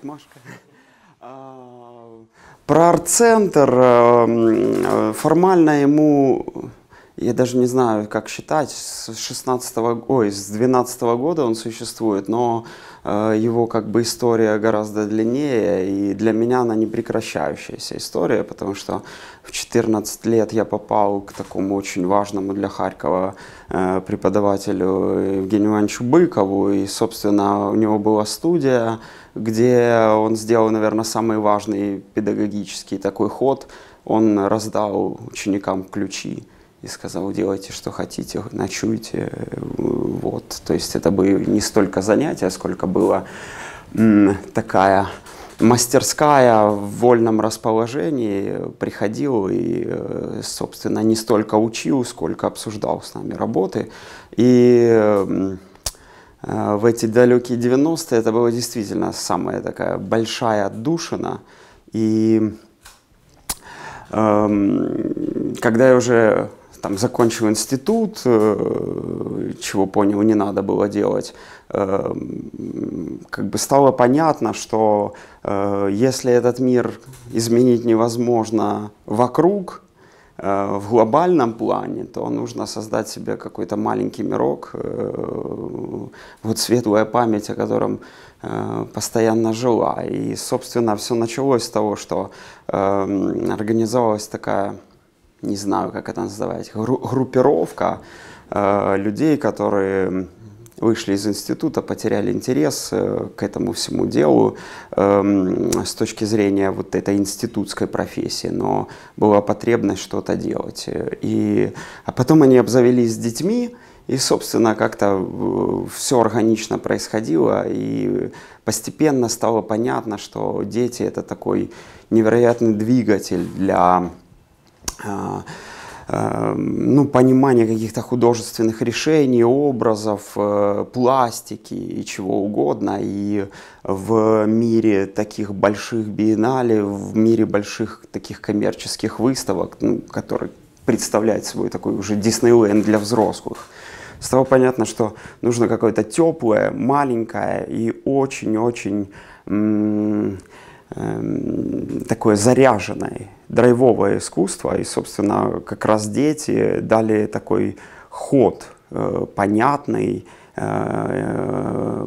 отмашка. А, про арт-центр э, формально ему я даже не знаю, как считать, с 16 ой, с 12 года он существует, но э, его как бы история гораздо длиннее, и для меня она не прекращающаяся история, потому что в 14 лет я попал к такому очень важному для Харькова э, преподавателю Евгению Ивановичу Быкову, и, собственно, у него была студия, где он сделал, наверное, самый важный педагогический такой ход, он раздал ученикам ключи и сказал, делайте, что хотите, ночуйте. Вот. То есть это бы не столько занятия, сколько было такая мастерская в вольном расположении. Приходил и, э, собственно, не столько учил, сколько обсуждал с нами работы. И в эти далекие 90-е это была действительно самая такая большая отдушина. И эм, когда я уже там закончил институт, э, чего понял, не надо было делать, э, как бы стало понятно, что э, если этот мир изменить невозможно вокруг, в глобальном плане, то нужно создать себе какой-то маленький мирок, вот светлая память, о котором постоянно жила. И, собственно, все началось с того, что организовалась такая не знаю, как это называть, группировка э, людей, которые вышли из института, потеряли интерес э, к этому всему делу э, с точки зрения вот этой институтской профессии, но была потребность что-то делать. И, а потом они обзавелись детьми, и, собственно, как-то э, все органично происходило, и постепенно стало понятно, что дети — это такой невероятный двигатель для а, ну, понимание каких-то художественных решений, образов, э, пластики и чего угодно. И в мире таких больших биеннале, в мире больших таких коммерческих выставок, ну, который представляет собой такой уже Диснейленд для взрослых, стало понятно, что нужно какое-то теплое, маленькое и очень-очень Эм, такое заряженное, драйвовое искусство. И, собственно, как раз дети дали такой ход э, понятный э,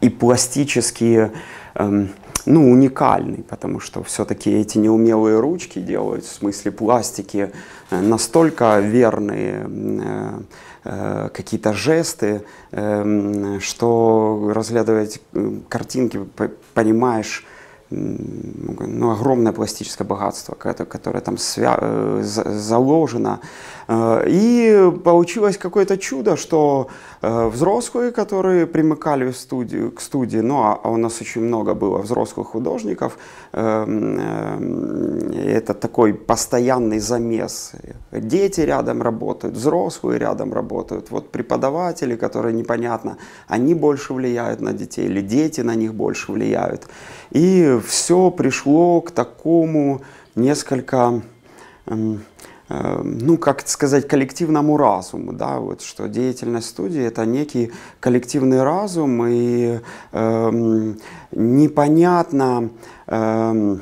и пластически э, ну, уникальный, потому что все-таки эти неумелые ручки делают, в смысле пластики, э, настолько верные э, Э, какие-то жесты, эм, что разглядывая картинки, понимаешь, ну, огромное пластическое богатство, которое там э, заложено. Э, и получилось какое-то чудо, что э, взрослые, которые примыкали в студию, к студии, ну а, а у нас очень много было взрослых художников, эм, это такой постоянный замес. Дети рядом работают, взрослые рядом работают. Вот преподаватели, которые непонятно, они больше влияют на детей или дети на них больше влияют. И все пришло к такому несколько, эм, эм, ну, как сказать, коллективному разуму, да, вот, что деятельность студии – это некий коллективный разум, и э, непонятно, э,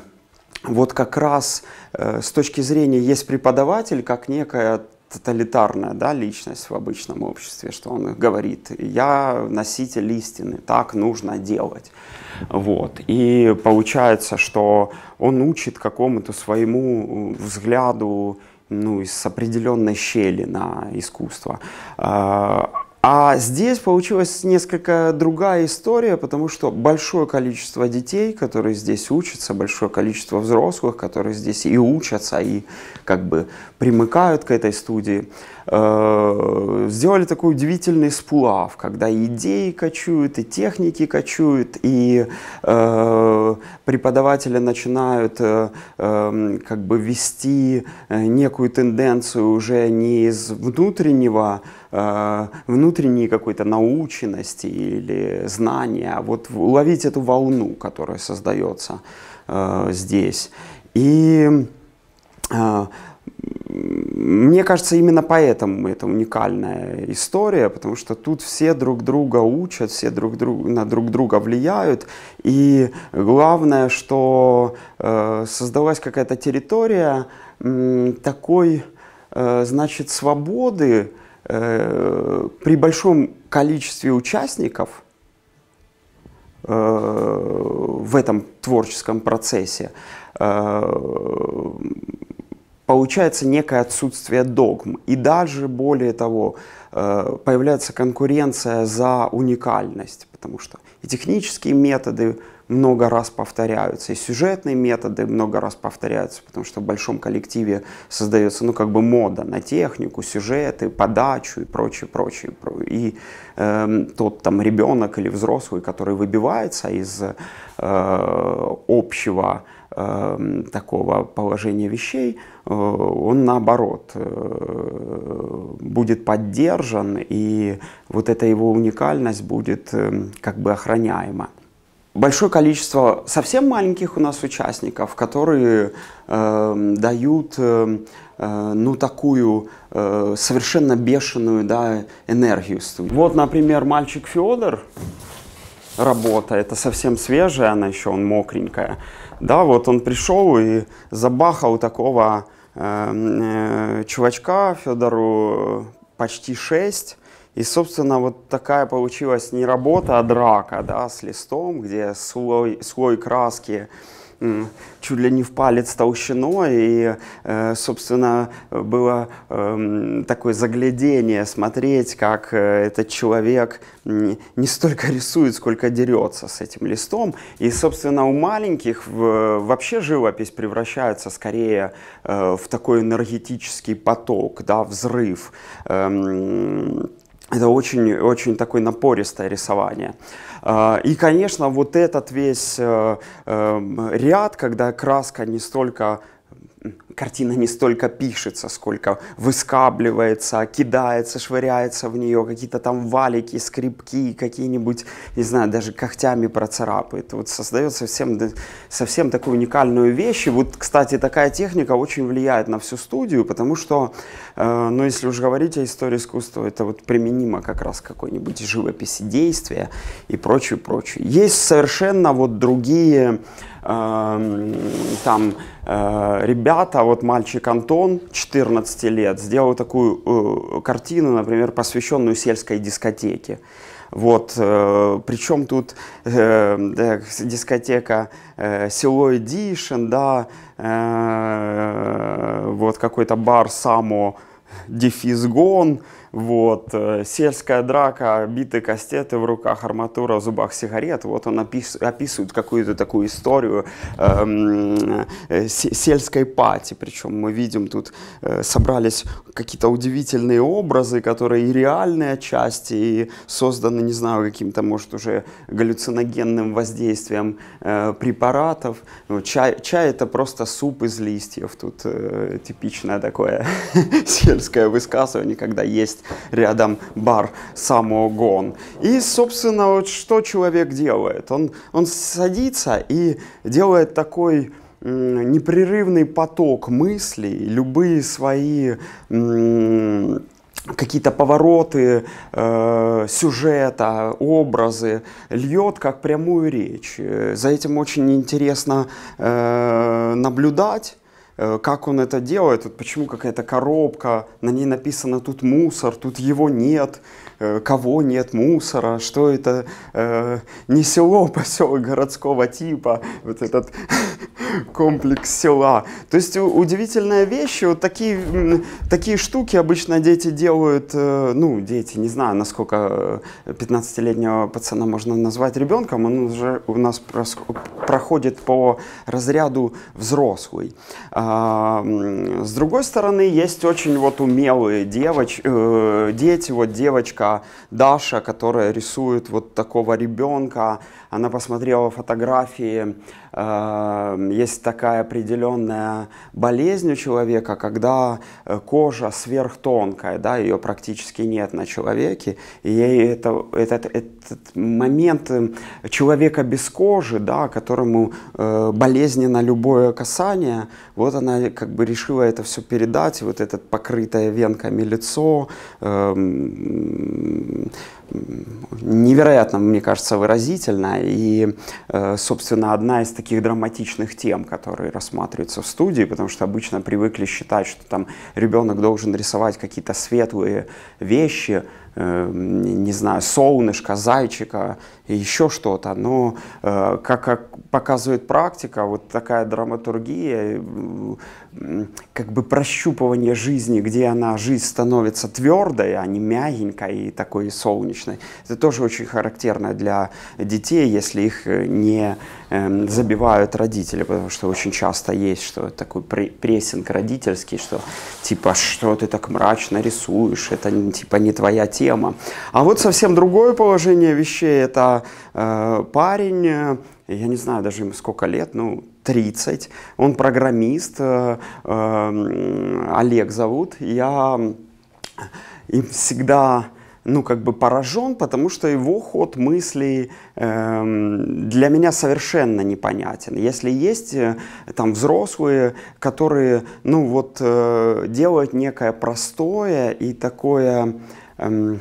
вот как раз э, с точки зрения есть преподаватель как некая тоталитарная да, личность в обычном обществе, что он говорит, я носитель истины, так нужно делать. Вот. И получается, что он учит какому-то своему взгляду ну, из определенной щели на искусство. А, а здесь получилась несколько другая история, потому что большое количество детей, которые здесь учатся, большое количество взрослых, которые здесь и учатся, и как бы примыкают к этой студии, сделали такой удивительный сплав, когда идеи кочуют, и техники кочуют, и э, преподаватели начинают э, э, как бы вести э, некую тенденцию уже не из внутреннего, Э, внутренней какой-то наученности или знания, а вот уловить эту волну, которая создается э, здесь. И э, мне кажется, именно поэтому это уникальная история, потому что тут все друг друга учат, все друг друг, на друг друга влияют. И главное, что э, создалась какая-то территория э, такой, э, значит, свободы э, при большом количестве участников э, в этом творческом процессе. Э, получается некое отсутствие догм. И даже более того, э, появляется конкуренция за уникальность, потому что и технические методы много раз повторяются, и сюжетные методы много раз повторяются, потому что в большом коллективе создается, ну, как бы мода на технику, сюжеты, подачу и прочее, прочее. И э, тот там ребенок или взрослый, который выбивается из э, общего Эм, такого положения вещей, э, он наоборот э, будет поддержан, и вот эта его уникальность будет эм, как бы охраняема. Большое количество совсем маленьких у нас участников, которые э, дают э, э, ну такую э, совершенно бешеную да, энергию студии. Вот, например, мальчик Федор, работа, это совсем свежая, она еще, он мокренькая. Да, вот он пришел и забахал такого э, э, чувачка Федору почти 6. И, собственно, вот такая получилась не работа, а драка, да, с листом, где слой, слой краски чуть ли не в палец толщиной, и, э, собственно, было эм, такое заглядение смотреть, как э, этот человек не столько рисует, сколько дерется с этим листом. И, собственно, у маленьких вообще живопись превращается скорее э, в такой энергетический поток, да, взрыв. Эм, это очень, очень такое напористое рисование. А, и, конечно, вот этот весь э, эм, ряд, когда краска не столько картина не столько пишется, сколько выскабливается, кидается, швыряется в нее, какие-то там валики, скрипки, какие-нибудь, не знаю, даже когтями процарапает. Вот создает совсем, совсем такую уникальную вещь. И вот, кстати, такая техника очень влияет на всю студию, потому что, э, ну, если уж говорить о истории искусства, это вот применимо как раз какой-нибудь живописи действия и прочее, прочее. Есть совершенно вот другие там э, ребята, вот мальчик Антон, 14 лет, сделал такую э, картину, например, посвященную сельской дискотеке. Вот, э, причем тут э, дискотека э, село Эдишн, да, э, вот какой-то бар Само Дефизгон, вот, э, сельская драка, битые кастеты в руках, арматура в зубах сигарет. Вот он опис, описывает какую-то такую историю эм, э, сельской пати. Причем мы видим тут э, собрались какие-то удивительные образы, которые и реальные отчасти, и созданы, не знаю, каким-то, может, уже галлюциногенным воздействием э, препаратов. Ну, чай, чай это просто суп из листьев. Тут э, типичное такое сельское высказывание, когда есть есть рядом бар самогон. И, собственно, вот что человек делает? Он, он садится и делает такой непрерывный поток мыслей, любые свои какие-то повороты э, сюжета, образы льет как прямую речь. За этим очень интересно э, наблюдать. Э, как он это делает, вот почему какая-то коробка, на ней написано тут мусор, тут его нет, кого нет мусора, что это э, не село, поселок городского типа, вот этот комплекс села. То есть удивительная вещь, вот такие, такие штуки обычно дети делают, э, ну, дети, не знаю, насколько 15-летнего пацана можно назвать ребенком, он уже у нас проходит по разряду взрослый. А, с другой стороны, есть очень вот умелые девоч, э, дети, вот девочка, Даша, которая рисует вот такого ребенка, она посмотрела фотографии э, есть такая определенная болезнь у человека, когда э, кожа сверхтонкая, да, ее практически нет на человеке, и это, этот, этот момент э, человека без кожи, да, которому болезненно любое касание, вот она как бы решила это все передать, вот это покрытое венками лицо, э, невероятно, мне кажется, выразительно. И, э, собственно, одна из таких драматичных тем, которые рассматриваются в студии, потому что обычно привыкли считать, что там ребенок должен рисовать какие-то светлые вещи, э, не знаю, солнышко, зайчика, еще что-то. Но, э, как, как показывает практика, вот такая драматургия, как бы прощупывание жизни, где она, жизнь становится твердой, а не мягенькой и такой солнечной. Это тоже очень характерно для детей, если их не э, забивают родители, потому что очень часто есть что такой прессинг родительский, что типа, что ты так мрачно рисуешь, это типа не твоя тема. А вот совсем другое положение вещей, это э, парень, э, я не знаю даже ему сколько лет, ну 30, он программист, э, э, Олег зовут, я им всегда ну, как бы поражен, потому что его ход мыслей э, для меня совершенно непонятен. Если есть э, там взрослые, которые, ну, вот э, делают некое простое и такое... Э,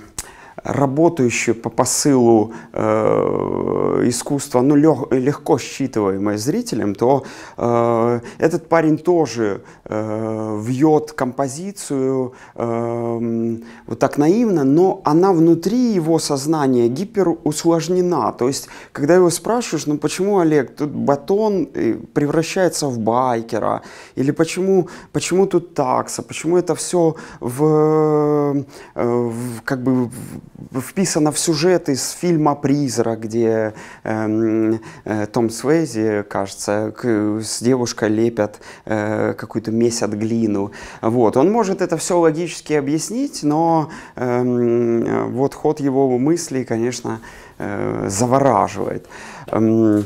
работающее по посылу э, искусства, ну, лег, легко считываемое зрителем, то э, этот парень тоже э, вьет композицию э, вот так наивно, но она внутри его сознания гиперусложнена. То есть, когда его спрашиваешь, ну почему, Олег, тут батон э, превращается в байкера, или почему, почему тут такса, почему это все в, э, в как бы вписано в сюжет из фильма «Призрак», где э, э, Том Свейзи, кажется, к, с девушкой лепят э, какую-то месяц глину. Вот. Он может это все логически объяснить, но э, вот ход его мыслей, конечно, э, завораживает. Э,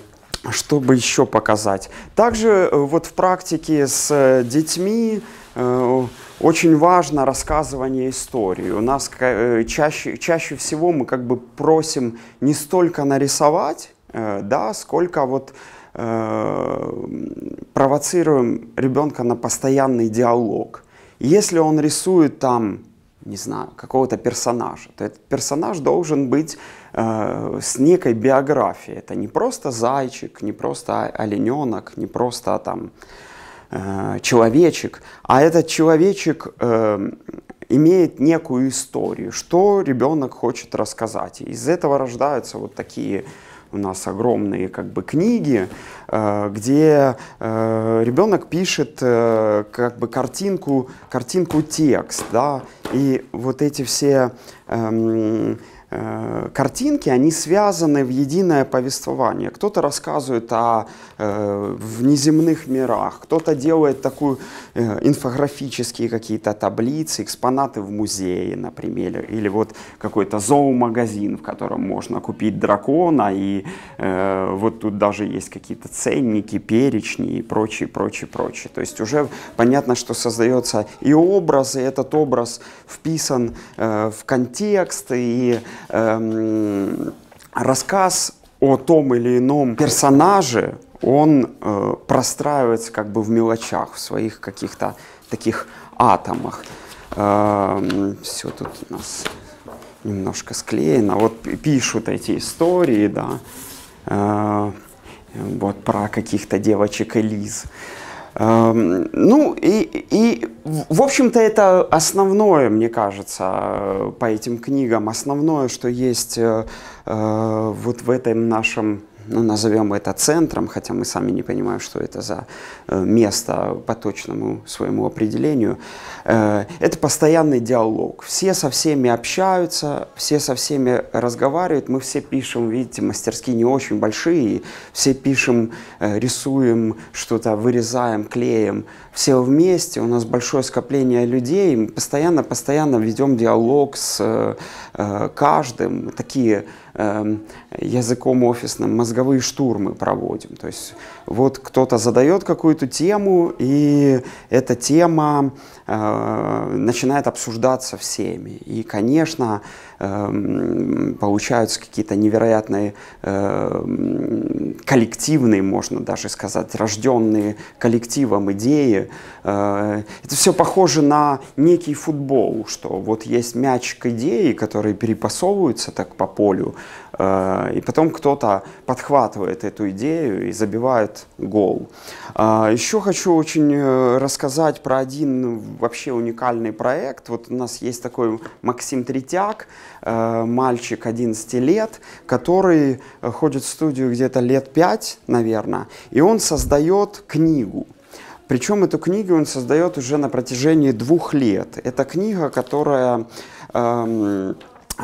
что бы еще показать? Также э, вот в практике с э, детьми э, очень важно рассказывание истории. У нас э, чаще, чаще всего мы как бы просим не столько нарисовать, э, да, сколько вот э, провоцируем ребенка на постоянный диалог. если он рисует там, не знаю, какого-то персонажа, то этот персонаж должен быть э, с некой биографией. Это не просто зайчик, не просто олененок, не просто там Э, человечек, а этот человечек э, имеет некую историю, что ребенок хочет рассказать. Из этого рождаются вот такие у нас огромные как бы книги, э, где э, ребенок пишет как бы картинку, картинку текст, да, и вот эти все эм, картинки, они связаны в единое повествование. Кто-то рассказывает о э, внеземных мирах, кто-то делает такую э, инфографические какие-то таблицы, экспонаты в музее, например, или вот какой-то зоомагазин, в котором можно купить дракона, и э, вот тут даже есть какие-то ценники, перечни и прочее, прочее, прочее. То есть уже понятно, что создается и образ, и этот образ вписан э, в контекст, и эм, рассказ о том или ином персонаже, он э, простраивается как бы в мелочах, в своих каких-то таких атомах. Эм, все тут у нас немножко склеено. Вот пишут эти истории, да, э, вот про каких-то девочек Элиз. Эм, ну и, и в общем-то это основное, мне кажется, по этим книгам, основное, что есть э, э вот в этом нашем ну, назовем это центром, хотя мы сами не понимаем, что это за э, место по точному своему определению, э, это постоянный диалог. Все со всеми общаются, все со всеми разговаривают, мы все пишем, видите, мастерские не очень большие, все пишем, э, рисуем что-то, вырезаем, клеим, все вместе, у нас большое скопление людей, постоянно-постоянно ведем диалог с каждым, такие языком офисным мозговые штурмы проводим. То есть вот кто-то задает какую-то тему, и эта тема начинает обсуждаться всеми. И, конечно, э, получаются какие-то невероятные э, коллективные, можно даже сказать, рожденные коллективом идеи. Э, это все похоже на некий футбол, что вот есть мячик идеи, которые перепасовываются так по полю, Э, и потом кто-то подхватывает эту идею и забивает гол. А, Еще хочу очень э, рассказать про один вообще уникальный проект. Вот у нас есть такой Максим Третьяк, э, мальчик 11 лет, который ходит в студию где-то лет 5, наверное, и он создает книгу. Причем эту книгу он создает уже на протяжении двух лет. Это книга, которая эм,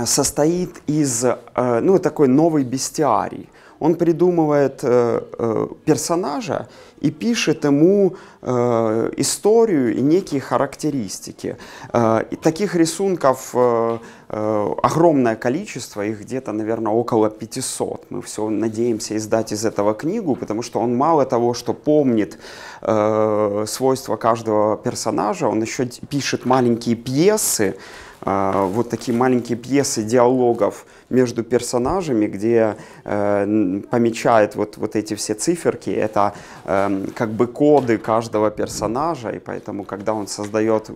состоит из э, ну, такой новый бестиарий. Он придумывает э, э, персонажа и пишет ему э, историю и некие характеристики. И таких рисунков огромное количество, их где-то, наверное, около 500. Мы все надеемся издать из этого книгу, потому что он мало того, что помнит свойства каждого персонажа, он еще пишет маленькие пьесы, вот такие маленькие пьесы диалогов между персонажами, где э, помечает вот, вот эти все циферки, это э, как бы коды каждого персонажа, и поэтому, когда он создает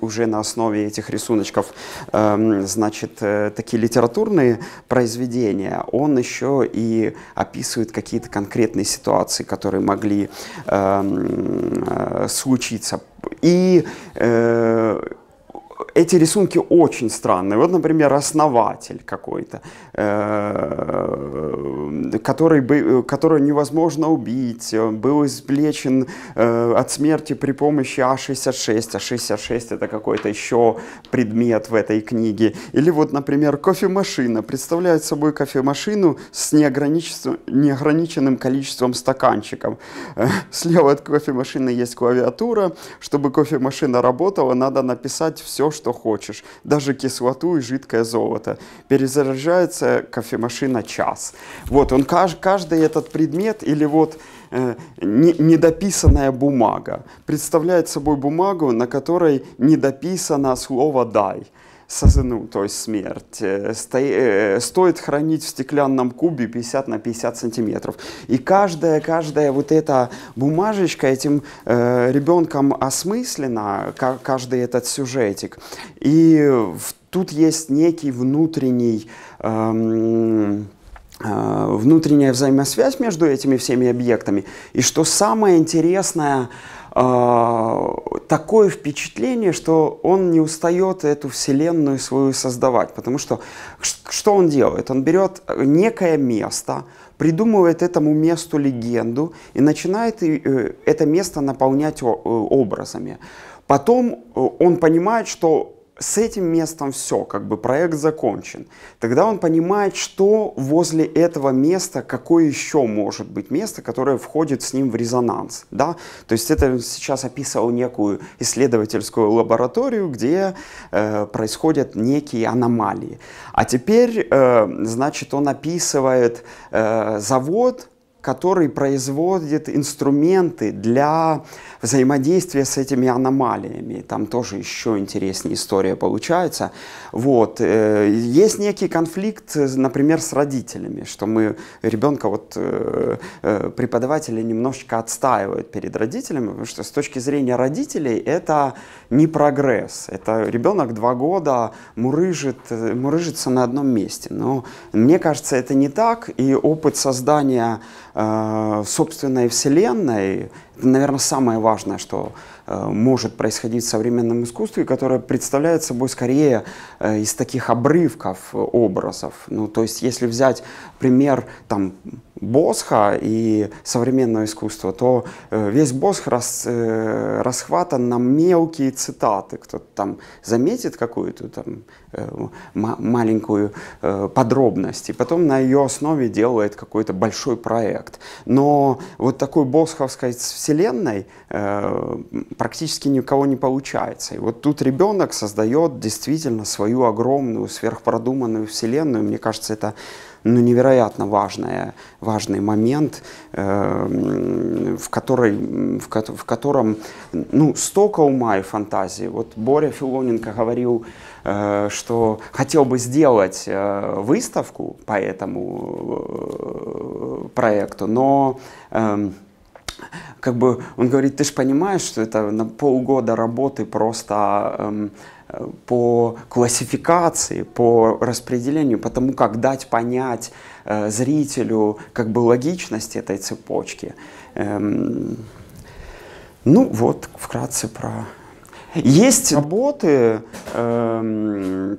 уже на основе этих рисуночков, э, значит, э, такие литературные произведения, он еще и описывает какие-то конкретные ситуации, которые могли эм, э, случиться. И э, эти рисунки очень странные. Вот, например, основатель какой-то, э, который, которого невозможно убить, был извлечен э, от смерти при помощи А66. А66 это какой-то еще предмет в этой книге. Или вот, например, кофемашина. Представляет собой кофемашину с неограниченным количеством стаканчиков. Э, слева от кофемашины есть клавиатура. Чтобы кофемашина работала, надо написать все, что хочешь, даже кислоту и жидкое золото. Перезаряжается кофемашина час. Вот он, каждый этот предмет или вот э, недописанная бумага представляет собой бумагу, на которой недописано слово «дай» ну, то есть смерть, э, сто, э, стоит хранить в стеклянном кубе 50 на 50 сантиметров. И каждая, каждая вот эта бумажечка этим э, ребенком осмыслена, каждый этот сюжетик. И тут есть некий внутренний... Эм, э, внутренняя взаимосвязь между этими всеми объектами. И что самое интересное, такое впечатление, что он не устает эту вселенную свою создавать. Потому что что он делает? Он берет некое место, придумывает этому месту легенду и начинает э, это место наполнять образами. Потом э, он понимает, что с этим местом все, как бы проект закончен. Тогда он понимает, что возле этого места, какое еще может быть место, которое входит с ним в резонанс. Да? То есть это сейчас описывал некую исследовательскую лабораторию, где э, происходят некие аномалии. А теперь, э, значит, он описывает э, завод, который производит инструменты для взаимодействия с этими аномалиями. Там тоже еще интереснее история получается. Вот. Э, есть некий конфликт, например, с родителями, что мы ребенка, вот э, э, преподаватели немножечко отстаивают перед родителями, потому что с точки зрения родителей это не прогресс. Это ребенок два года мурыжит, мурыжится на одном месте. Но мне кажется, это не так, и опыт создания собственной вселенной, это, наверное, самое важное, что э, может происходить в современном искусстве, которое представляет собой скорее э, из таких обрывков образов. Ну, то есть, если взять пример там, Босха и современного искусства, то э, весь Босх рас, э, расхватан на мелкие цитаты. Кто-то там заметит какую-то там э, маленькую подробность, и потом на ее основе делает какой-то большой проект. Но вот такой босховской вселенной практически никого не получается. И вот тут ребенок создает действительно свою огромную, сверхпродуманную вселенную. Мне кажется, это ну, невероятно важная, важный момент, э, в, который, в, в котором ну, столько ума и фантазии. Вот Боря Филоненко говорил, э, что хотел бы сделать э, выставку по этому э, проекту, но э, как бы он говорит, ты же понимаешь, что это на полгода работы просто эм, по классификации, по распределению, потому как дать понять э, зрителю как бы логичность этой цепочки. Эм, ну вот, вкратце про... Есть работы, эм,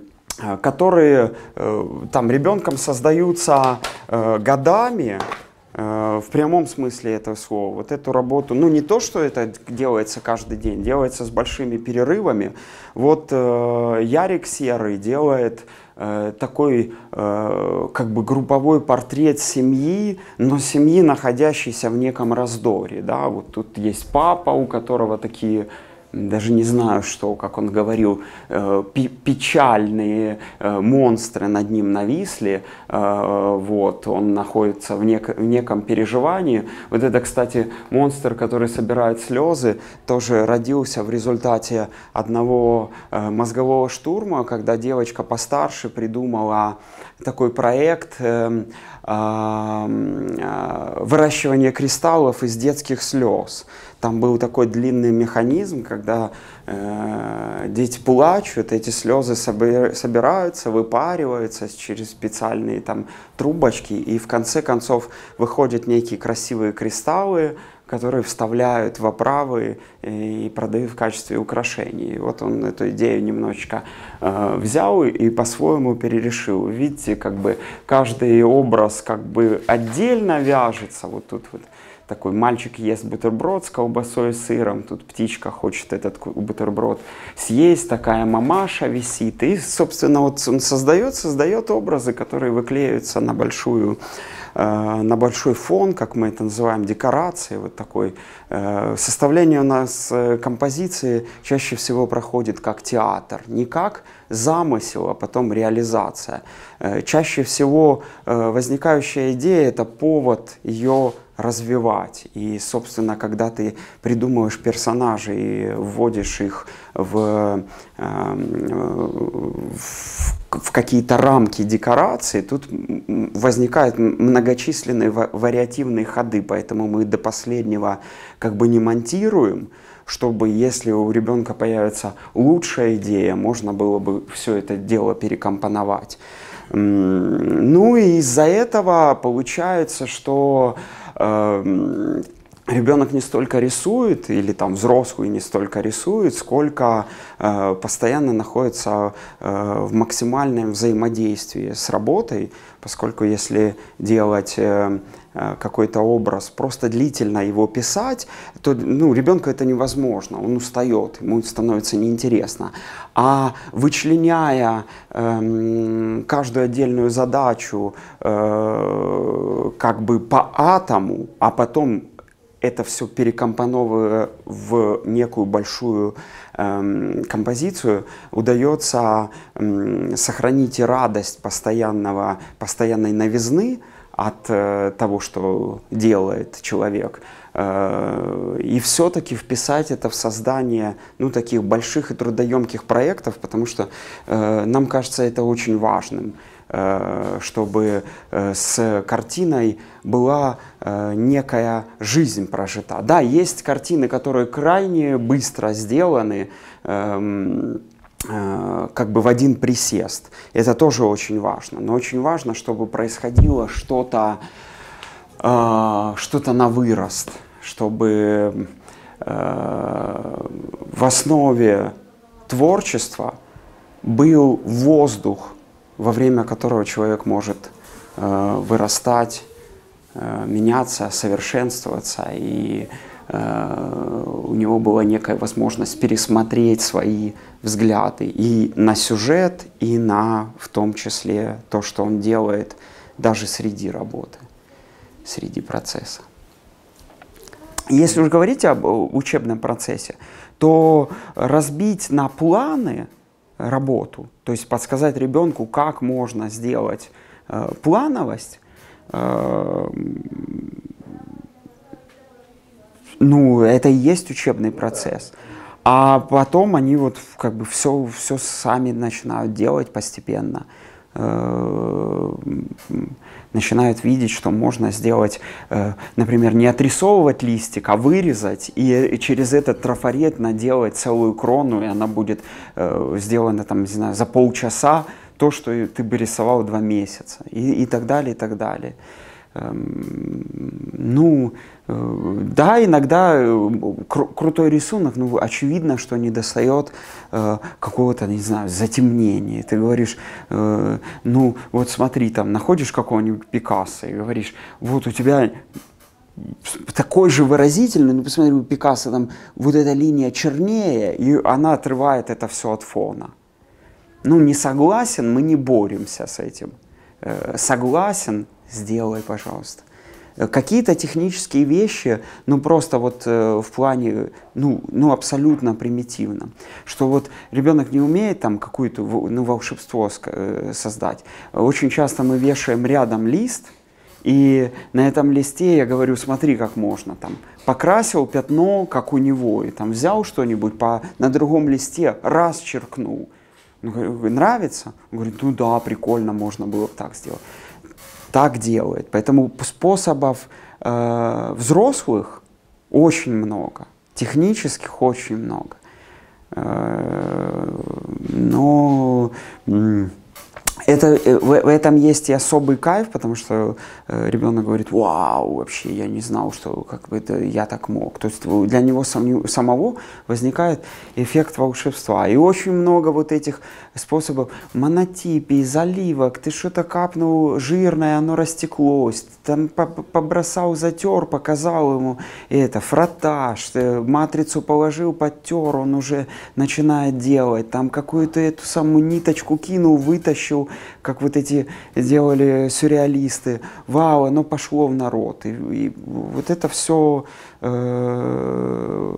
которые э, там ребенком создаются э, годами, Э, в прямом смысле этого слова. Вот эту работу, ну не то, что это делается каждый день, делается с большими перерывами. Вот э, Ярик Серый делает э, такой э, как бы групповой портрет семьи, но семьи, находящейся в неком раздоре. Да? Вот тут есть папа, у которого такие даже не знаю что, как он говорил, э, печальные э, монстры над ним нависли, э, вот, он находится в, нек в неком переживании. Вот это, кстати, монстр, который собирает слезы, тоже родился в результате одного мозгового штурма, когда девочка постарше придумала такой проект выращивания кристаллов из детских слез. Там был такой длинный механизм, когда э, дети плачут, эти слезы собираются, выпариваются через специальные там трубочки, и в конце концов выходят некие красивые кристаллы, которые вставляют в оправы и продают в качестве украшений. Вот он эту идею немножечко э, взял и по-своему перерешил. Видите, как бы каждый образ как бы отдельно вяжется. Вот тут вот такой мальчик ест бутерброд с колбасой и сыром, тут птичка хочет этот бутерброд съесть, такая мамаша висит. И, собственно, вот он создает, создает образы, которые выклеиваются на большую э, на большой фон, как мы это называем, декорации, вот такой. Э, составление у нас э, композиции чаще всего проходит как театр, не как замысел, а потом реализация. Чаще всего возникающая идея – это повод ее развивать. И, собственно, когда ты придумываешь персонажей и вводишь их в, эм, в, в какие-то рамки декорации, тут возникают многочисленные вариативные ходы, поэтому мы до последнего как бы не монтируем, чтобы если у ребенка появится лучшая идея, можно было бы все это дело перекомпоновать. Ну и из-за этого получается, что Эм, ребенок не столько рисует, или там взрослый не столько рисует, сколько э, постоянно находится э, в максимальном взаимодействии с работой, поскольку если делать э, э какой-то образ, просто длительно его писать, то ну, ребенку это невозможно, он устает, ему становится неинтересно. А вычленяя э, каждую отдельную задачу э, как бы по атому, а потом это все перекомпоновывая в некую большую э, композицию, удается э, сохранить и радость постоянного, постоянной новизны от э, того, что делает человек, э, и все-таки вписать это в создание ну, таких больших и трудоемких проектов, потому что э, нам кажется это очень важным. Чтобы с картиной была некая жизнь прожита. Да, есть картины, которые крайне быстро сделаны, эм, как бы в один присест. Это тоже очень важно. Но очень важно, чтобы происходило что-то что-то на вырост, чтобы в основе творчества был воздух во время которого человек может э, вырастать, э, меняться, совершенствоваться, и э, у него была некая возможность пересмотреть свои взгляды и на сюжет, и на, в том числе, то, что он делает даже среди работы, среди процесса. Если уж говорить об учебном процессе, то разбить на планы – работу. То есть подсказать ребенку, как можно сделать э, плановость, ну, это и есть учебный процесс. А потом они вот как бы все, все сами начинают делать постепенно. Э, начинают видеть, что можно сделать, э, например, не отрисовывать листик, а вырезать и через этот трафарет наделать целую крону, и она будет э, сделана там, не знаю, за полчаса, то, что ты бы рисовал два месяца, и, и так далее, и так далее. Эм, ну, да, иногда э, кру- крутой рисунок, ну, очевидно, что не достает э, какого-то, не знаю, затемнения. Ты говоришь, э, ну, вот смотри, там, находишь какого-нибудь Пикассо и говоришь, вот у тебя такой же выразительный, ну, посмотри, у Пикассо там вот эта линия чернее, и она отрывает это все от фона. Ну, не согласен, мы не боремся с этим. Э, согласен, сделай, пожалуйста. Э, какие-то технические вещи, ну просто вот э, в плане, ну, ну абсолютно примитивно, что вот ребенок не умеет там какое-то ну, волшебство э, создать. Очень часто мы вешаем рядом лист, и на этом листе я говорю, смотри, как можно там. Покрасил пятно, как у него, и там взял что-нибудь по, на другом листе, раз черкнул. Ну, нравится? Он говорит, ну да, прикольно, можно было так сделать так делает. Поэтому способов э, взрослых очень много, технических очень много. Э, но это, э, в, в этом есть и особый кайф, потому что э, ребенок говорит, вау, вообще я не знал, что как бы это я так мог. То есть для него сам, самого возникает эффект волшебства. И очень много вот этих способов монотипий, заливок, ты что-то капнул жирное, оно растеклось, там побросал, затер, показал ему это, фротаж, матрицу положил, подтер, он уже начинает делать, там какую-то эту самую ниточку кинул, вытащил, как вот эти делали сюрреалисты. Вау, оно пошло в народ. И, и вот это все э,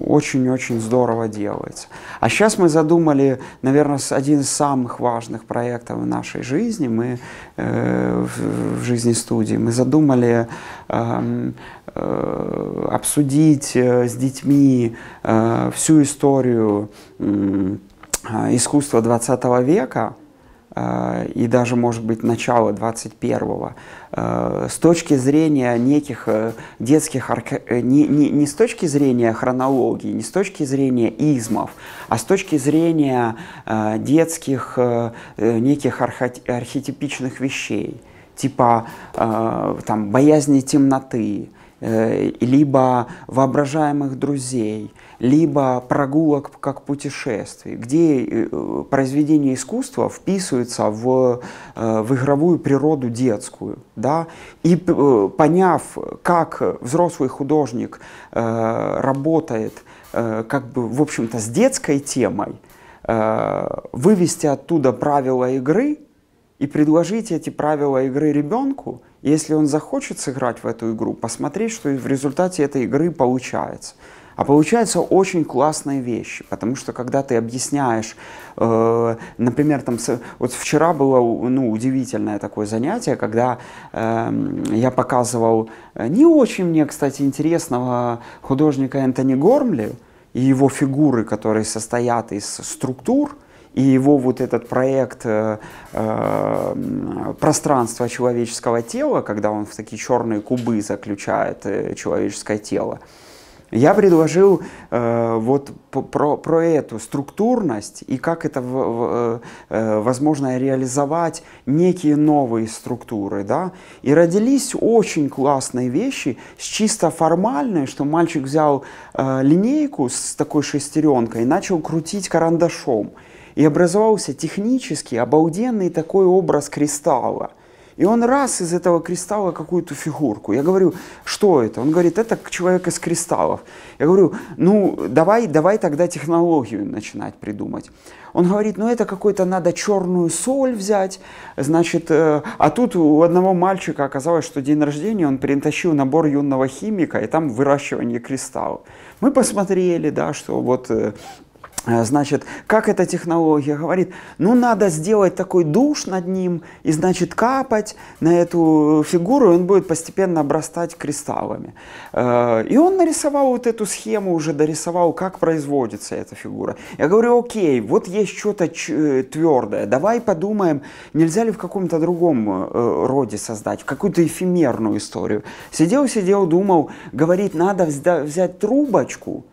очень-очень здорово делается. А сейчас мы задумали, наверное, один из самых важных проектов в нашей жизни, мы э, в, жизни студии, мы задумали эм, э, обсудить с детьми всю историю искусства 20 века, и даже, может быть, начало 21-го, э, с точки зрения неких э, детских, не, не, не с точки зрения хронологии, не с точки зрения измов, а с точки зрения детских неких архетипичных вещей, типа там, боязни темноты, либо воображаемых друзей – либо прогулок как путешествий, где э, произведение искусства вписывается в, э, в игровую природу детскую. Да? И э, поняв, как взрослый художник работает как бы, в общем-то, с детской темой, вывести оттуда правила игры и предложить эти правила игры ребенку, если он захочет сыграть в эту игру, посмотреть, что в результате этой игры получается. А получаются очень классные вещи, потому что когда ты объясняешь, э, например, там, вот вчера было ну, удивительное такое занятие, когда э, я показывал э, не очень мне, кстати, интересного художника Энтони Гормли и его фигуры, которые состоят из структур, и его вот этот проект э, э, пространства человеческого тела, когда он в такие черные кубы заключает э, человеческое тело, я предложил э, вот про, про эту структурность и как это в, в, э, возможно реализовать некие новые структуры. Да? И родились очень классные вещи, с чисто формальной, что мальчик взял э, линейку с такой шестеренкой и начал крутить карандашом. И образовался технически обалденный такой образ кристалла – и он раз из этого кристалла какую-то фигурку. Я говорю, что это? Он говорит, это человек из кристаллов. Я говорю, ну давай, давай тогда технологию начинать придумать. Он говорит, ну это какой-то надо черную соль взять, значит, э, а тут у одного мальчика оказалось, что день рождения, он притащил набор юного химика, и там выращивание кристаллов. Мы посмотрели, да, что вот э, значит, как эта технология говорит, ну надо сделать такой душ над ним и, значит, капать на эту фигуру, и он будет постепенно обрастать кристаллами. Э, и он нарисовал вот эту схему, уже дорисовал, как производится эта фигура. Я говорю, окей, вот есть что-то э, твердое, давай подумаем, нельзя ли в каком-то другом роде создать, какую-то эфемерную историю. Сидел, сидел, думал, говорит, надо взять трубочку,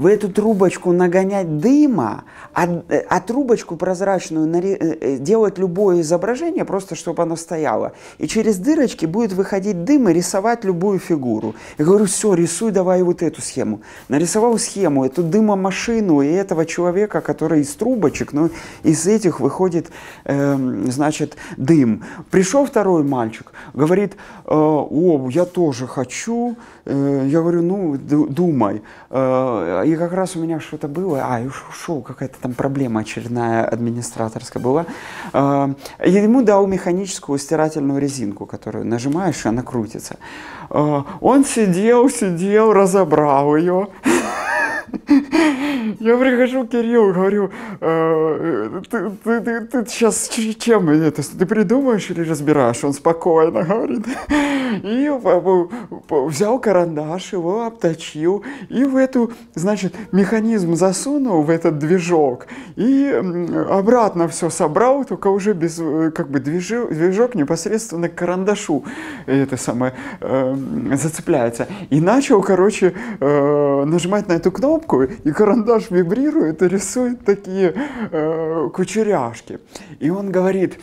в эту трубочку нагонять дыма, а, а трубочку прозрачную наре- э, э, делать любое изображение, просто чтобы оно стояло. И через дырочки будет выходить дым и рисовать любую фигуру. Я говорю, все, рисуй давай вот эту схему. Нарисовал схему, эту дымомашину и этого человека, который из трубочек, ну, из этих выходит, э, значит, дым. Пришел второй мальчик, говорит, э, о, я тоже хочу. Э, я говорю, ну, думай. И как раз у меня что-то было, а, и ушел, какая-то там проблема очередная администраторская была. А, ему дал механическую стирательную резинку, которую нажимаешь, и она крутится. А, он сидел, сидел, разобрал ее. Я прихожу к Кириллу, говорю, э, ты, сейчас чем это, ты придумаешь или разбираешь? Он спокойно говорит. И взял карандаш, его обточил, и в эту, значит, механизм засунул в этот движок, и обратно все собрал, только уже без, э, как бы, движок, непосредственно к карандашу это самое э, зацепляется. И начал, короче, э, нажимать на эту кнопку, и карандаш вибрирует и рисует такие э, кучеряшки. И он говорит,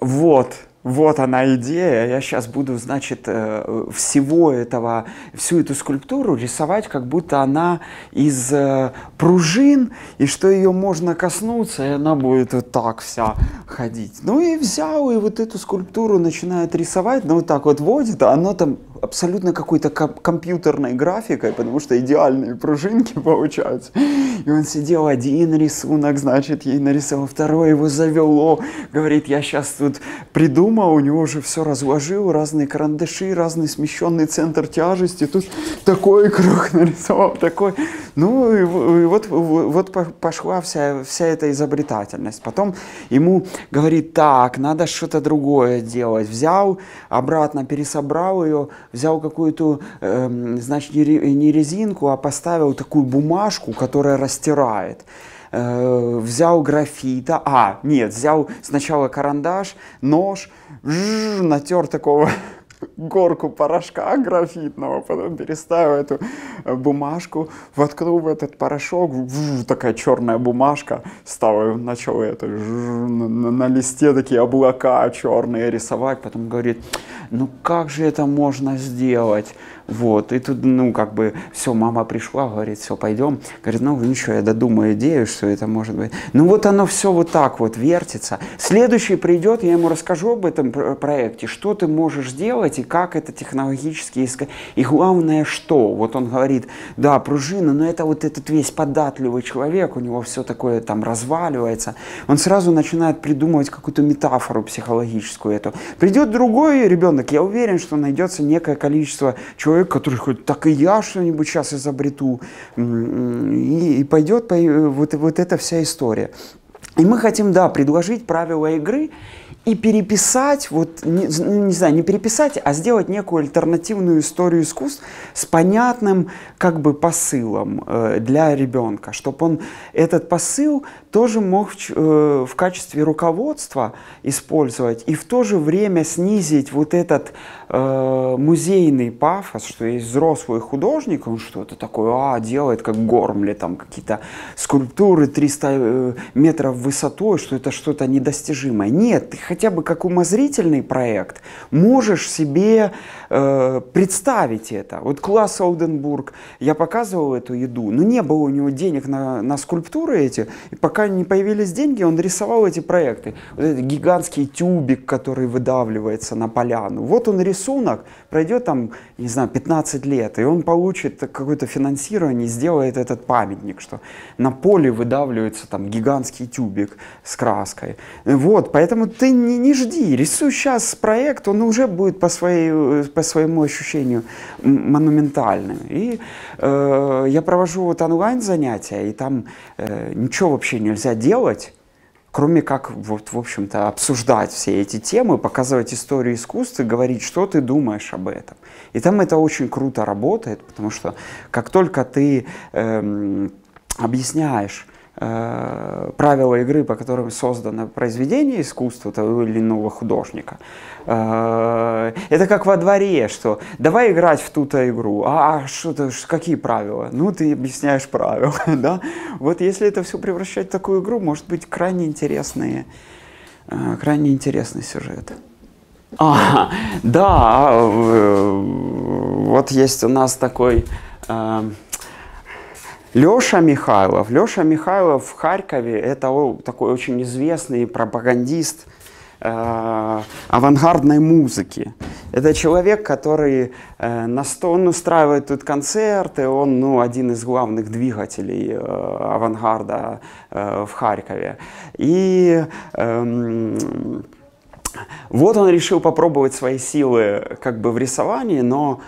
вот, вот она идея, я сейчас буду, значит, э, всего этого, всю эту скульптуру рисовать, как будто она из э, пружин, и что ее можно коснуться, и она будет вот так вся ходить. Ну и взял, и вот эту скульптуру начинает рисовать, ну вот так вот водит, а оно там абсолютно какой-то компьютерной графикой, потому что идеальные пружинки получаются. И он сидел один рисунок, значит, ей нарисовал, второй его завело, говорит, я сейчас тут придумал, у него уже все разложил, разные карандаши, разный смещенный центр тяжести, тут такой круг нарисовал, такой. Ну, и вот, вот пошла вся, вся эта изобретательность. Потом ему говорит, так, надо что-то другое делать. Взял, обратно пересобрал ее, взял какую-то, э, значит, не резинку, а поставил такую бумажку, которая растирает э, взял графита, а, нет, взял сначала карандаш, нож, натер такого горку порошка графитного, потом переставил эту э, бумажку, воткнул в этот порошок, такая черная бумажка, стал, начал это на листе такие облака черные рисовать, потом говорит, ну как же это можно сделать? Вот, и тут, ну, как бы, все, мама пришла, говорит, все, пойдем. Говорит, ну, ничего, я додумаю идею, что это может быть. Ну, вот оно все вот так вот вертится. Следующий придет, я ему расскажу об этом проекте, что ты можешь сделать и как это технологически искать. И главное, что? Вот он говорит, да, пружина, но это вот этот весь податливый человек, у него все такое там разваливается. Он сразу начинает придумывать какую-то метафору психологическую эту. Придет другой ребенок, я уверен, что найдется некое количество человек, который хоть так и я что-нибудь сейчас изобрету, и, и пойдет по, вот, вот эта вся история. И мы хотим, да, предложить правила игры и переписать, вот, не, ну, не знаю, не переписать, а сделать некую альтернативную историю искусств с понятным как бы посылом э, для ребенка, чтобы он этот посыл тоже мог в, э, в качестве руководства использовать и в то же время снизить вот этот э, музейный пафос, что есть взрослый художник, он что-то такое а, делает, как Гормли, там какие-то скульптуры 300 э, метров высотой, что это что-то недостижимое. Нет, ты хотя бы как умозрительный проект можешь себе э, представить это. Вот класс Олденбург, я показывал эту еду, но не было у него денег на, на скульптуры эти, и пока пока не появились деньги, он рисовал эти проекты. Вот этот гигантский тюбик, который выдавливается на поляну. Вот он рисунок, пройдет там, не знаю, 15 лет, и он получит какое-то финансирование, сделает этот памятник, что на поле выдавливается там гигантский тюбик с краской. Вот, поэтому ты не, не жди, рисуй сейчас проект, он уже будет по, своей, по своему ощущению монументальным. И э, я провожу вот онлайн занятия, и там э, ничего вообще нельзя делать, кроме как, вот, в общем-то, обсуждать все эти темы, показывать историю искусства говорить, что ты думаешь об этом. И там это очень круто работает, потому что как только ты эм, объясняешь правила игры, по которым создано произведение искусства того или иного художника, э, это как во дворе, что давай играть в ту-то игру, а, а что-то, какие правила? Ну, ты объясняешь правила, да? Вот если это все превращать в такую игру, может быть крайне интересные, э, крайне интересный сюжет. А, да, э, вот есть у нас такой э, Леша Михайлов. Леша Михайлов в Харькове это такой очень известный пропагандист э, авангардной музыки. Это человек, который э, на сто, он устраивает тут концерты, он ну, один из главных двигателей э, авангарда в Харькове. И э, вот он решил попробовать свои силы как бы в рисовании, но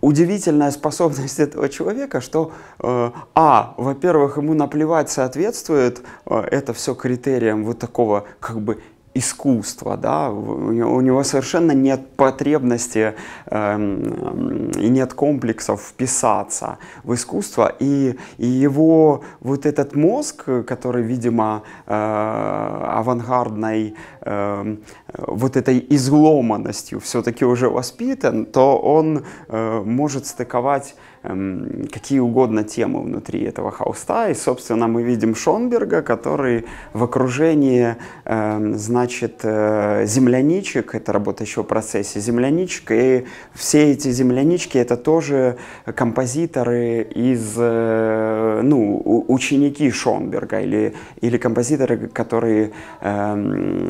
удивительная способность этого человека, что, э, а, во-первых, ему наплевать соответствует э, это все критериям вот такого как бы искусства, да, у него совершенно нет потребности э, и нет комплексов вписаться в искусство, и, и его вот этот мозг, который, видимо, э, авангардной э, вот этой изломанностью все-таки уже воспитан, то он э, может стыковать какие угодно темы внутри этого холста. И, собственно, мы видим Шонберга, который в окружении, эм, значит, э, земляничек, это работающего в процессе земляничек, и все эти землянички это тоже композиторы из, э, ну, ученики Шонберга или, или композиторы, которые эм,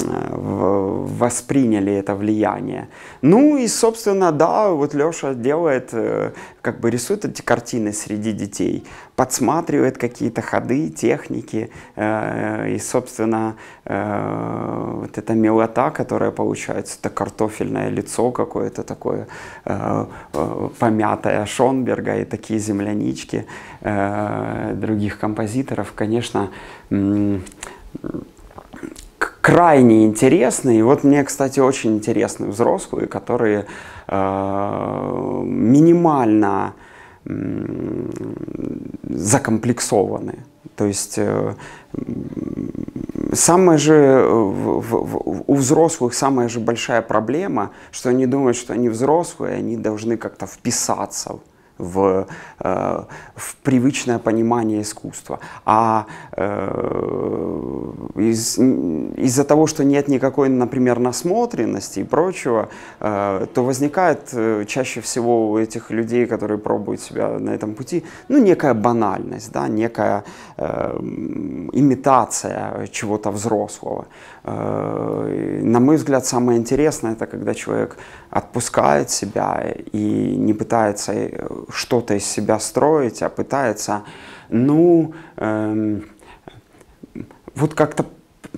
восприняли это влияние. Ну и, собственно, да, вот Леша делает, э, как бы рисует эти картины среди детей, подсматривает какие-то ходы, техники, э, и, собственно, э, вот эта милота, которая получается, это картофельное лицо какое-то такое, э, э, помятое Шонберга и такие землянички э, других композиторов, конечно, крайне интересные. И вот мне, кстати, очень интересны взрослые, которые э, минимально закомплексованы. То есть э, самая же в, в, у взрослых самая же большая проблема, что они думают, что они взрослые, они должны как-то вписаться в, э, в привычное понимание искусства. А э, из, из-за того, что нет никакой, например, насмотренности и прочего, э, то возникает чаще всего у этих людей, которые пробуют себя на этом пути, ну, некая банальность, да, некая э, имитация чего-то взрослого. Э, на мой взгляд, самое интересное, это когда человек отпускает себя и не пытается э, что-то из себя строить, а пытается, ну, эм, вот как-то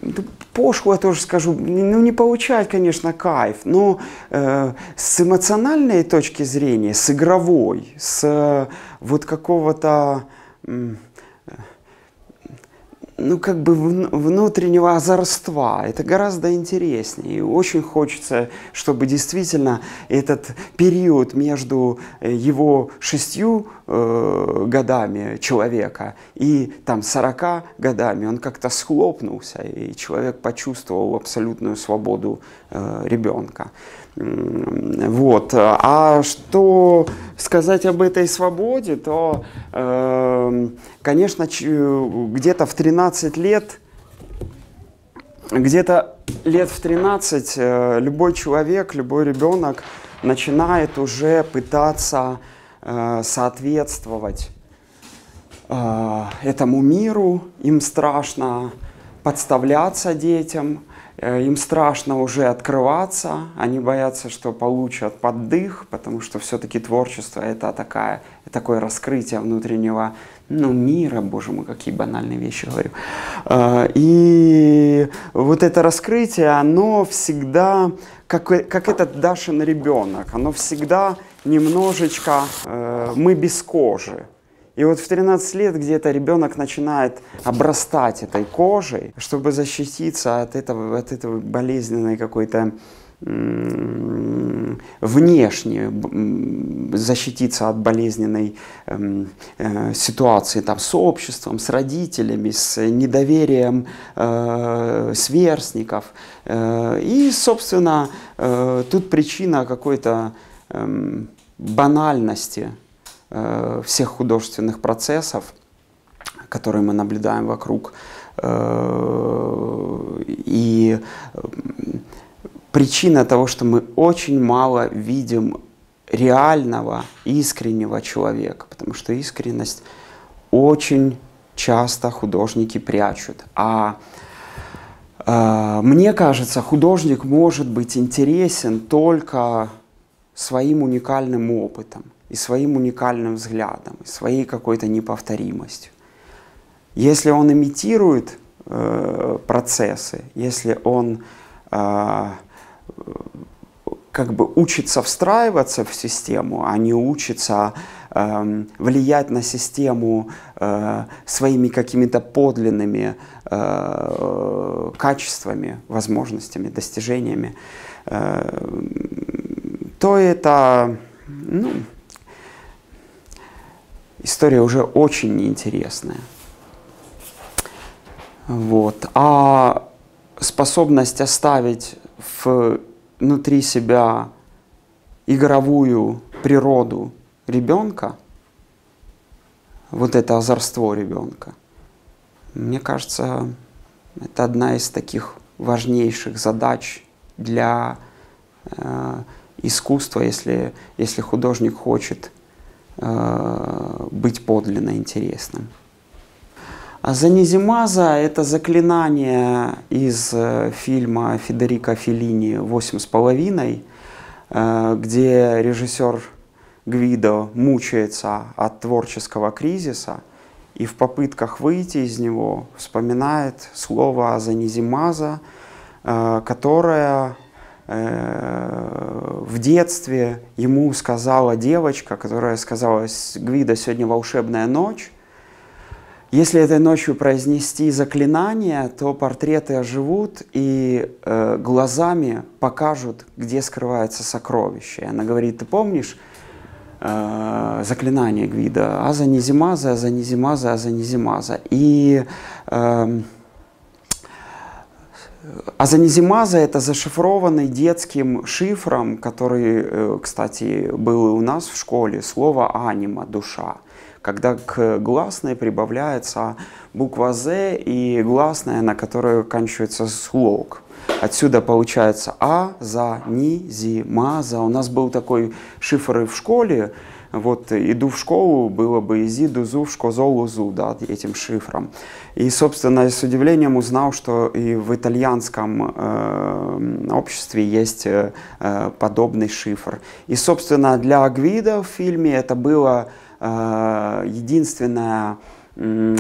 ну, пошло я тоже скажу, ну не получать, конечно, кайф, но э, с эмоциональной точки зрения, с игровой, с э, вот какого-то... Э, ну, как бы внутреннего озорства. Это гораздо интереснее. И очень хочется, чтобы действительно этот период между э, его шестью э, годами человека и там сорока годами, он как-то схлопнулся, и человек почувствовал абсолютную свободу э, ребенка. Вот. А что сказать об этой свободе, то, э, конечно, где-то в 13 лет, где-то лет в 13 э, любой человек, любой ребенок начинает уже пытаться э, соответствовать э, этому миру, им страшно подставляться детям, им страшно уже открываться, они боятся, что получат поддых, потому что все-таки творчество это такая, такое раскрытие внутреннего ну, мира, боже мой, какие банальные вещи говорю. Э, и вот это раскрытие, оно всегда, как, как этот Дашин ребенок, оно всегда немножечко, э, мы без кожи. И вот в 13 лет где-то ребенок начинает обрастать этой кожей, чтобы защититься от этого, от этого болезненной какой-то внешне защититься от болезненной эм, э, ситуации там, с обществом, с родителями, с недоверием э, сверстников. Э, и, собственно, э, тут причина какой-то э, банальности всех художественных процессов, которые мы наблюдаем вокруг. Э, и причина того, что мы очень мало видим реального, искреннего человека, потому что искренность очень часто художники прячут. А э, мне кажется, художник может быть интересен только своим уникальным опытом и своим уникальным взглядом, и своей какой-то неповторимостью. Если он имитирует э, процессы, если он э, как бы учится встраиваться в систему, а не учится э, влиять на систему э, своими какими-то подлинными э, качествами, возможностями, достижениями, э, то это ну, история уже очень неинтересная. Вот. А способность оставить внутри себя игровую природу ребенка, вот это озорство ребенка, мне кажется, это одна из таких важнейших задач для э, искусства, если, если художник хочет быть подлинно интересным. А Занизимаза – это заклинание из э, фильма Федерико Феллини «Восемь с половиной», э, где режиссер Гвидо мучается от творческого кризиса и в попытках выйти из него вспоминает слово «Занизимаза», которое Э, в детстве ему сказала девочка, которая сказала, Гвида, сегодня волшебная ночь. Если этой ночью произнести заклинание, то портреты оживут и э, глазами покажут, где скрывается сокровище. И она говорит, ты помнишь э, заклинание Гвида? Аза низимаза, аза низимаза, аза низимаза. И э, Азанизимаза – это зашифрованный детским шифром, который, э, кстати, был у нас в школе, слово «анима» – «душа». Когда к гласной прибавляется буква «з» и гласная, на которую оканчивается слог. Отсюда получается «а», «за», «ни», «зи», «маза». У нас был такой шифр и в школе – вот иду в школу, было бы изи, дузу, шкозол, узу, да, этим шифром. И, собственно, с удивлением узнал, что и в итальянском э, обществе есть э, подобный шифр. И, собственно, для Гвида в фильме это была э, единственная э,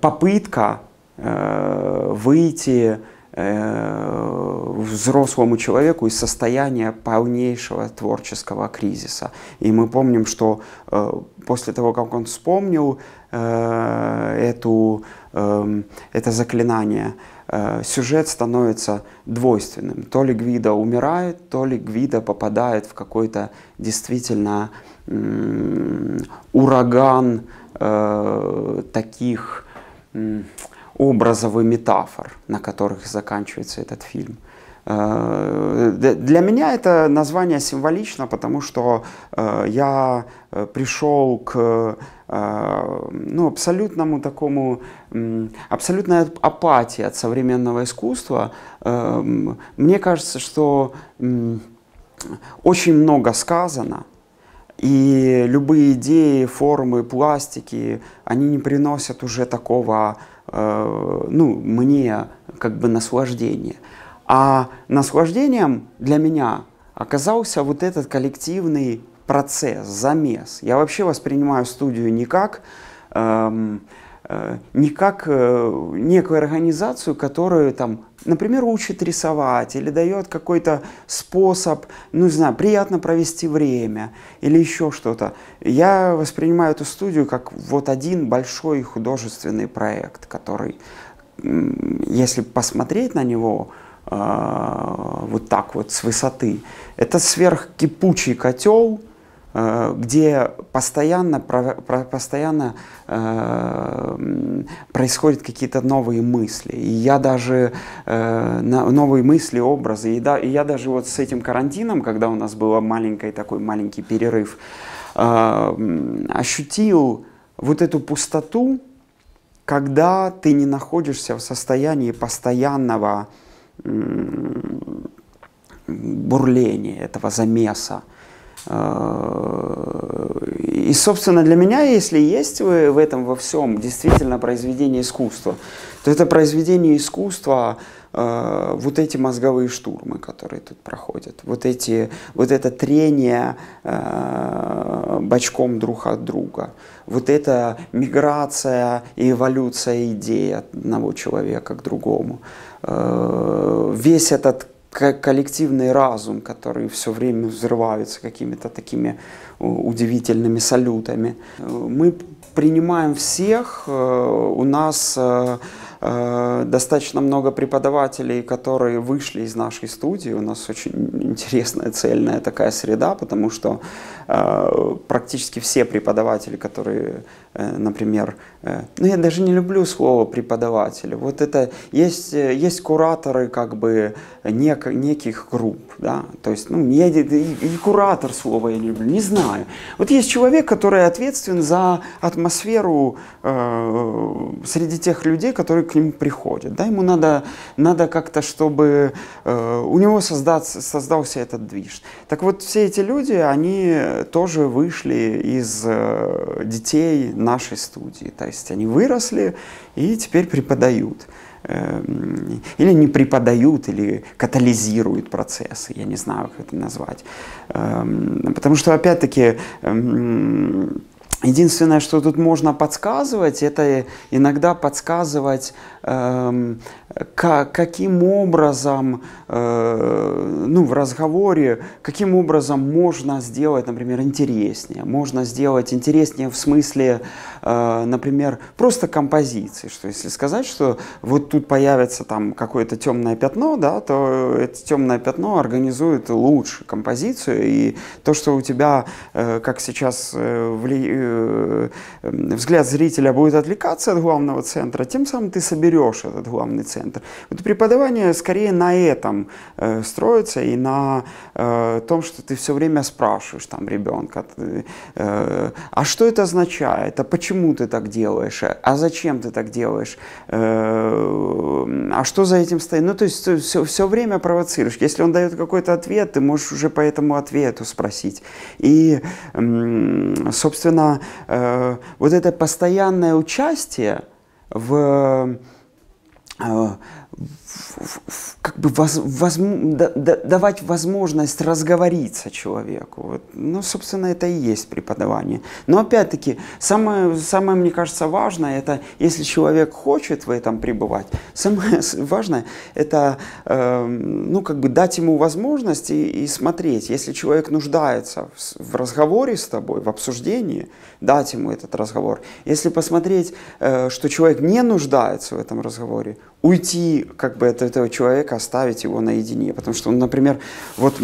попытка э, выйти Э, взрослому человеку из состояния полнейшего творческого кризиса. И мы помним, что э, после того, как он вспомнил э, эту, это заклинание, э, сюжет становится двойственным. То ли Гвида умирает, то ли Гвида попадает в какой-то действительно ураган э, таких... Образов метафор, на которых заканчивается этот фильм. Э, для меня это название символично, потому что я пришел к ну, абсолютному такому, абсолютной апатии от современного искусства. Мне кажется, что очень много сказано, и любые идеи, формы, пластики, они не приносят уже такого э, ну, мне как бы наслаждение. А наслаждением для меня оказался вот этот коллективный процесс, замес. Я вообще воспринимаю студию не как эм, Э, не как э, некую организацию, которая там, например, учит рисовать или дает какой-то способ, ну не знаю, приятно провести время или еще что-то. Я воспринимаю эту студию как вот один большой художественный проект, который, если посмотреть на него, э, вот так вот с высоты, это сверхкипучий котел, где постоянно, постоянно э, происходят какие-то новые мысли. И я даже э, новые мысли, образы. И, да, и я даже вот с этим карантином, когда у нас был маленький такой маленький перерыв, ощутил вот эту пустоту, когда ты не находишься в состоянии постоянного бурления, этого замеса. Э, и, собственно, для меня, если есть в этом во всем действительно произведение искусства, то это произведение искусства э, вот эти мозговые штурмы, которые тут проходят, вот, эти, вот это трение э, бочком друг от друга, вот эта миграция и эволюция идей от одного человека к другому. Э, весь этот коллективный разум, который все время взрывается какими-то такими удивительными салютами. Мы принимаем всех, э, у нас э, э, достаточно много преподавателей, которые вышли из нашей студии. У нас очень интересная, цельная такая среда, потому что практически все преподаватели, которые Э, например, э, ну я даже не люблю слово преподаватели. Вот это есть, э, есть кураторы как бы нек, неких групп, да, то есть, ну, я, и, и куратор слова я не люблю, не знаю. Вот есть человек, который ответственен за атмосферу э, среди тех людей, которые к нему приходят, да, ему надо, надо как-то, чтобы э, у него создаться, создался этот движ. Так вот, все эти люди, они тоже вышли из э, детей, нашей студии. То есть они выросли и теперь преподают. Эм, или не преподают, или катализируют процессы, я не знаю, как это назвать. Эм, потому что, опять-таки, эм, Единственное, что тут можно подсказывать, это иногда подсказывать каким образом, э, ну, в разговоре, каким образом можно сделать, например, интереснее. Можно сделать интереснее в смысле, э, например, просто композиции. Что если сказать, что вот тут появится там какое-то темное пятно, да, то это темное пятно организует лучше композицию. И то, что у тебя, э, как сейчас вли... взгляд зрителя будет отвлекаться от главного центра, тем самым ты соберешь этот главный центр. Вот преподавание скорее на этом э, строится и на э, том, что ты все время спрашиваешь там ребенка, э, а что это означает, а почему ты так делаешь, а зачем ты так делаешь, э, а что за этим стоит. Ну, то есть все, все время провоцируешь. Если он дает какой-то ответ, ты можешь уже по этому ответу спросить. И, э, собственно, э, вот это постоянное участие в а, как бы воз, воз, да, да, давать возможность разговориться человеку. Вот. Ну, собственно, это и есть преподавание. Но опять-таки, самое, самое, мне кажется, важное, это если человек хочет в этом пребывать, самое важное, это э, ну, как бы дать ему возможность и, и смотреть. Если человек нуждается в, в разговоре с тобой, в обсуждении, дать ему этот разговор. Если посмотреть, э, что человек не нуждается в этом разговоре, уйти как бы от этого человека, оставить его наедине. Потому что, например, вот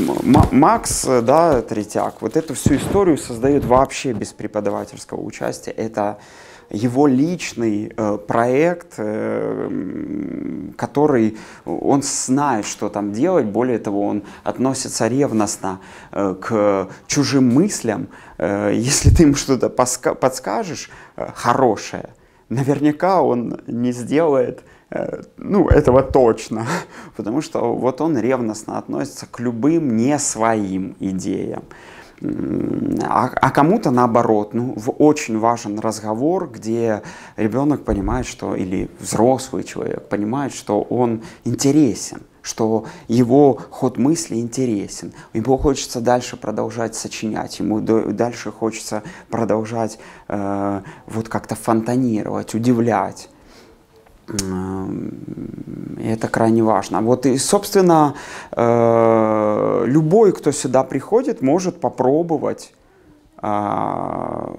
Макс, да, Третьяк, вот эту всю историю создает вообще без преподавательского участия. Это его личный э, проект, э, который он знает, что там делать. Более того, он относится ревностно э, к чужим мыслям. Э, если ты ему что-то подскажешь э, хорошее, наверняка он не сделает ну, этого точно, потому что вот он ревностно относится к любым не своим идеям. а, а кому-то наоборот, ну, очень важен разговор, где ребенок понимает, что, или взрослый человек понимает, что он интересен, что его ход мысли интересен. Ему хочется дальше продолжать сочинять, ему дальше хочется продолжать э, вот как-то фонтанировать, удивлять. Это крайне важно. Вот и, собственно, э, любой, кто сюда приходит, может попробовать а,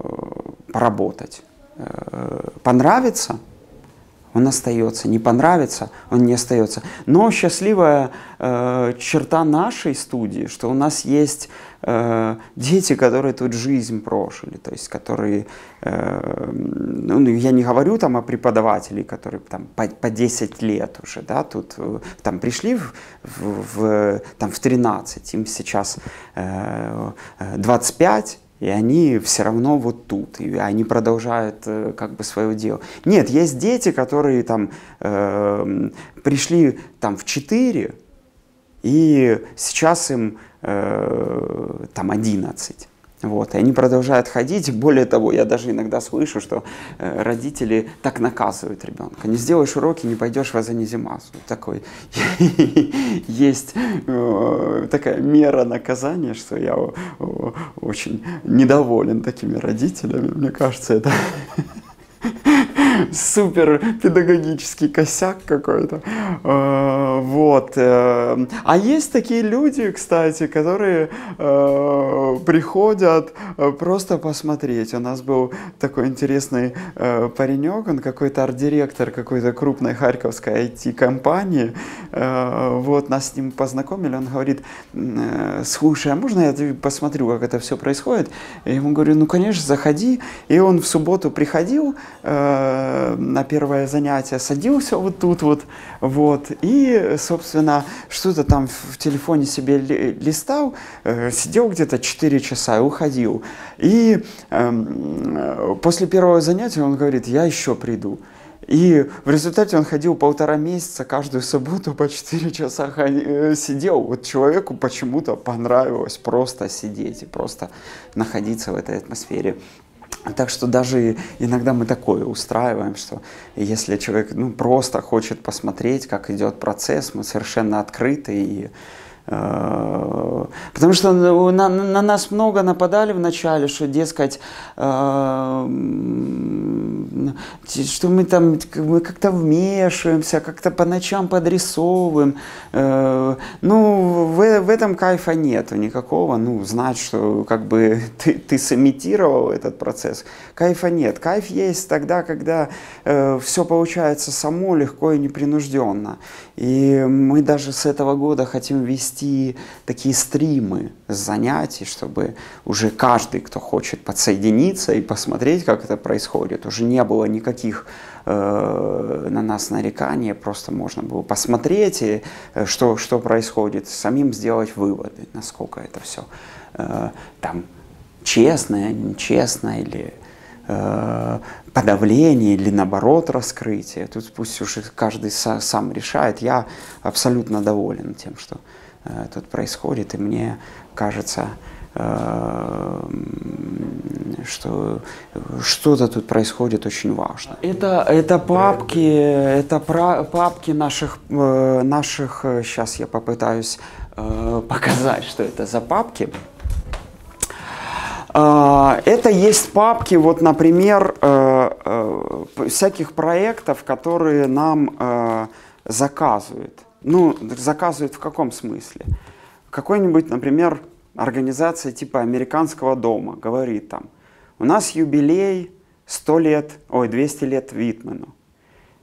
поработать. Э, понравится – он остается. Не понравится, он не остается. Но счастливая э, черта нашей студии, что у нас есть э, дети, которые тут жизнь прожили, то есть которые, э, ну, я не говорю там о преподавателей, которые там по, по 10 лет уже, да, тут э, там пришли в, в, в, там, в 13, им сейчас э, 25, и они все равно вот тут, и они продолжают э, как бы свое дело. Нет, есть дети, которые там э, пришли там в 4, и сейчас им э, там 11. Вот, и они продолжают ходить. Более того, я даже иногда слышу, что э, родители так наказывают ребенка. Не сделаешь уроки, не пойдешь в Азанизимасу. Такой есть э, такая мера наказания, что я э, очень недоволен такими родителями. Мне кажется, это супер педагогический косяк какой-то. А, вот. Э, а есть такие люди, кстати, которые э, приходят э, просто посмотреть. У нас был такой интересный паренек, он какой-то арт-директор какой-то крупной харьковской IT-компании. Вот, нас с ним познакомили, он говорит, слушай, а можно я посмотрю, как это все происходит? Я ему говорю, ну, конечно, заходи. И он в субботу приходил, на первое занятие садился вот тут вот, вот, и, собственно, что-то там в телефоне себе листал, э, сидел где-то 4 часа и уходил. И э, после первого занятия он говорит, я еще приду. И в результате он ходил полтора месяца, каждую субботу по 4 часа э, сидел. Вот человеку почему-то понравилось просто сидеть и просто находиться в этой атмосфере. Так что даже иногда мы такое устраиваем, что если человек ну, просто хочет посмотреть, как идет процесс, мы совершенно открыты и Э, потому что на, на нас много нападали вначале, что, дескать, э, что мы там мы как-то вмешиваемся, как-то по ночам подрисовываем. Э, ну, в, в этом кайфа нету никакого. Ну, знать, что как бы ты, ты сымитировал этот процесс. Кайфа нет. Кайф есть тогда, когда все получается само, легко и непринужденно. И мы даже с этого года хотим вести такие стримы с занятий, чтобы уже каждый, кто хочет подсоединиться и посмотреть, как это происходит, уже не было никаких э, на нас нареканий, просто можно было посмотреть, и, э, что, что происходит, самим сделать выводы, насколько это все э, там честно, нечестно или э, подавление или наоборот раскрытие. Тут пусть уже каждый сам решает. Я абсолютно доволен тем, что э, тут происходит, и мне кажется, что что-то тут происходит очень важно. Это, это папки, это про, папки наших, э, наших, сейчас я попытаюсь э, показать, что это за папки. Это есть папки, вот, например, э, э, всяких проектов, которые нам э, заказывают. Ну, заказывают в каком смысле? Какой-нибудь, например, организация типа американского дома говорит там, у нас юбилей 100 лет, ой, 200 лет Витмену.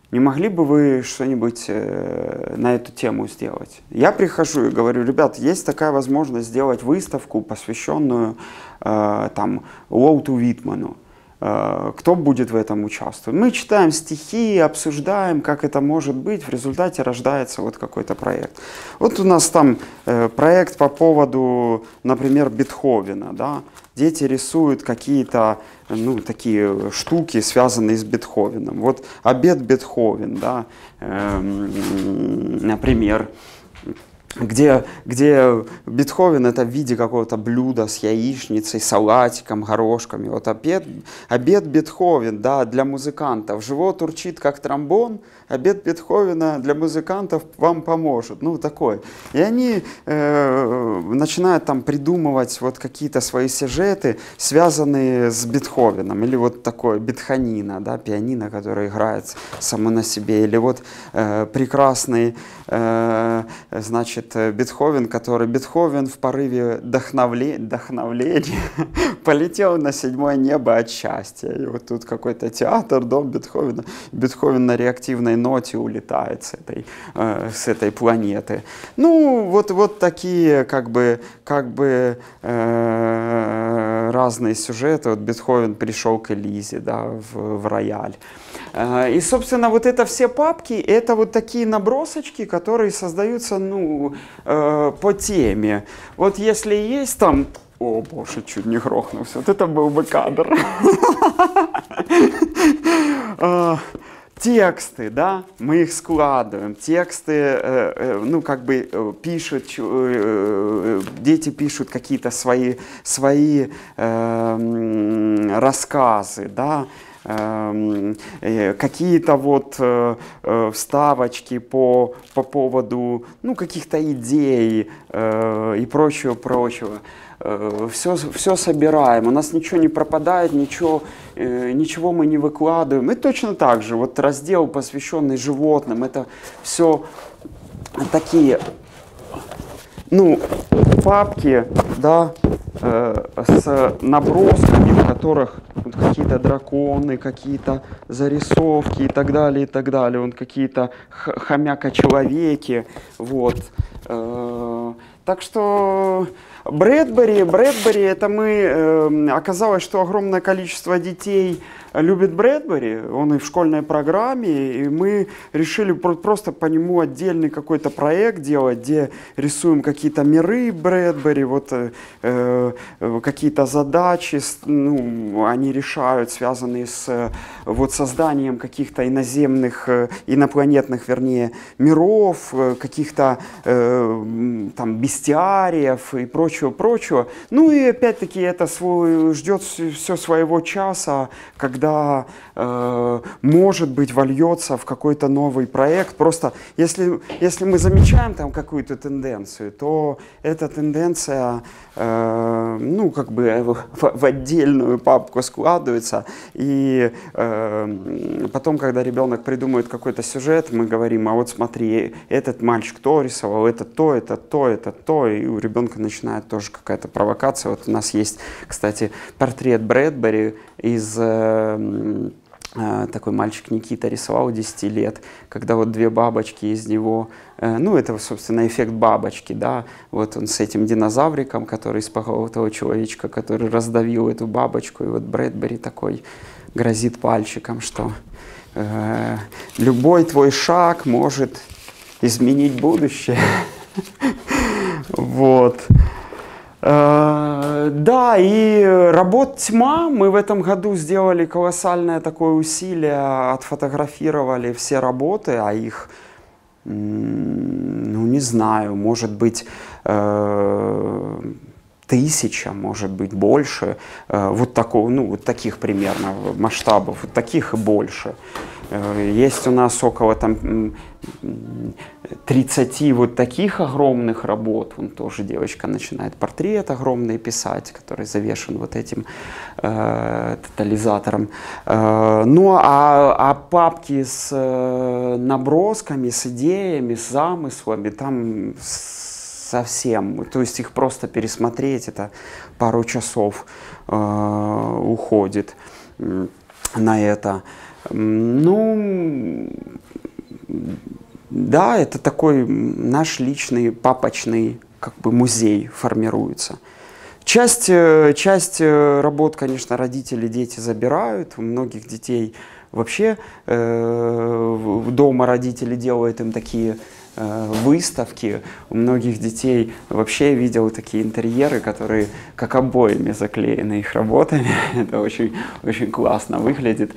Не могли бы вы что-нибудь э, на эту тему сделать? Я прихожу и говорю, ребят, есть такая возможность сделать выставку, посвященную э, там Уолту Витману. Э, кто будет в этом участвовать? Мы читаем стихи, обсуждаем, как это может быть. В результате рождается вот какой-то проект. Вот у нас там э, проект по поводу, например, Бетховена, да, дети рисуют какие-то ну, такие штуки, связанные с Бетховеном. Вот обед Бетховен, да, э, например, где, где Бетховен это в виде какого-то блюда с яичницей, салатиком, горошками. Вот обед, обед Бетховен, да, для музыкантов. Живот урчит, как тромбон, обед Бетховена для музыкантов вам поможет. Ну, такой. И они э, начинают там придумывать вот какие-то свои сюжеты, связанные с Бетховеном. Или вот такое Бетханина, да, пианино, которое играет само на себе. Или вот э, прекрасный, э, значит, Бетховен, который Бетховен в порыве вдохновления полетел на седьмое небо от счастья. И вот тут какой-то театр, дом Бетховена. Бетховен на реактивной ноте улетает с этой, э, с этой планеты. Ну, вот, вот такие как бы, как бы э, разные сюжеты. Вот Бетховен пришел к Элизе, да, в, в рояль. Э, и, собственно, вот это все папки, это вот такие набросочки, которые создаются, ну, э, по теме. Вот если есть там о, боже, чуть не грохнулся. Вот это был бы кадр. Тексты, да, мы их складываем, тексты, э, э, ну, как бы э, пишут, дети пишут какие-то свои, свои рассказы, да, какие-то вот вставочки по, по поводу, ну, каких-то идей и прочего-прочего все, э, все собираем, у нас ничего не пропадает, ничего, э, ничего мы не выкладываем. И точно так же, вот раздел, посвященный животным, это все такие, ну, папки, да, э, с набросками, в которых вот, какие-то драконы, какие-то зарисовки и так далее, и так далее, вот какие-то хомяка-человеки, вот. Так что Брэдбери, Брэдбери, это мы, э, оказалось, что огромное количество детей любит Брэдбери, он и в школьной программе, и мы решили просто по нему отдельный какой-то проект делать, где рисуем какие-то миры Брэдбери, вот э, э, какие-то задачи, ну, они решают, связанные с вот созданием каких-то иноземных, э, инопланетных, вернее, миров, э, каких-то э, там бестиариев и прочего-прочего. Ну и опять-таки это свой, ждет все своего часа, когда когда, э, может быть, вольется в какой-то новый проект. Просто если, если мы замечаем там какую-то тенденцию, то эта тенденция, э, ну, как бы в, в отдельную папку складывается. И э, потом, когда ребенок придумывает какой-то сюжет, мы говорим, а вот смотри, этот мальчик то рисовал, это то, это то, это то. И у ребенка начинает тоже какая-то провокация. Вот у нас есть, кстати, портрет Брэдбери из э, э, такой мальчик Никита рисовал 10 лет, когда вот две бабочки из него, э, ну это, собственно, эффект бабочки, да, вот он с этим динозавриком, который испугал того человечка, который раздавил эту бабочку, и вот Брэдбери такой грозит пальчиком, что э, любой твой шаг может изменить будущее. Вот. Э, да, и работ тьма. Мы в этом году сделали колоссальное такое усилие, отфотографировали все работы, а их, ну не знаю, может быть, э, тысяча, может быть, больше. Э, вот, такого, ну, вот таких примерно масштабов, вот таких и больше. Есть у нас около там 30 вот таких огромных работ. Вон тоже девочка начинает портрет огромный писать, который завешен вот этим э, тотализатором. Э, ну а, а папки с э, набросками, с идеями, с замыслами, там совсем, то есть их просто пересмотреть, это пару часов э, уходит на это. Ну, да, это такой наш личный папочный как бы музей формируется. Часть, э, часть э, работ, конечно, родители, дети забирают. У многих детей вообще э, дома родители делают им такие выставки. У многих детей вообще видел такие интерьеры, которые как обоями заклеены их работами. Это очень, очень классно выглядит.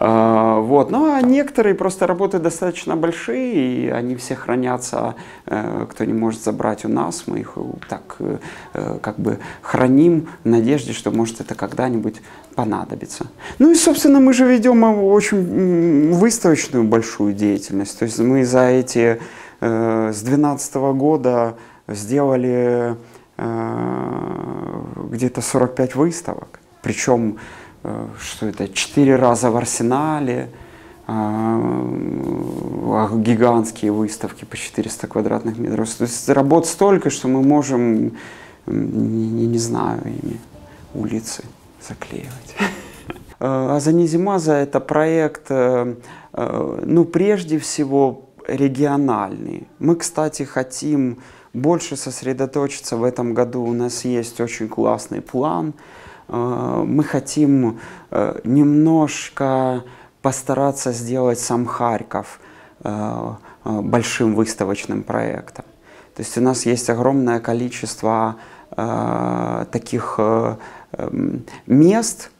Э, вот. Ну а некоторые просто работы достаточно большие, и они все хранятся, э, кто не может забрать у нас, мы их так э, как бы храним в надежде, что может это когда-нибудь понадобится. Ну и, собственно, мы же ведем очень выставочную большую деятельность. То есть мы за эти э, с 2012 года сделали э, где-то 45 выставок. Причем, э, что это, 4 раза в арсенале, э, гигантские выставки по 400 квадратных метров. То есть работ столько, что мы можем, не, не знаю, ими улицы заклеивать. Э, Азанизимаза – это проект, э, э, ну, прежде всего, региональный. Мы, кстати, хотим больше сосредоточиться в этом году. У нас есть очень классный план. Мы хотим немножко постараться сделать сам Харьков большим выставочным проектом. То есть у нас есть огромное количество таких Эм, мест,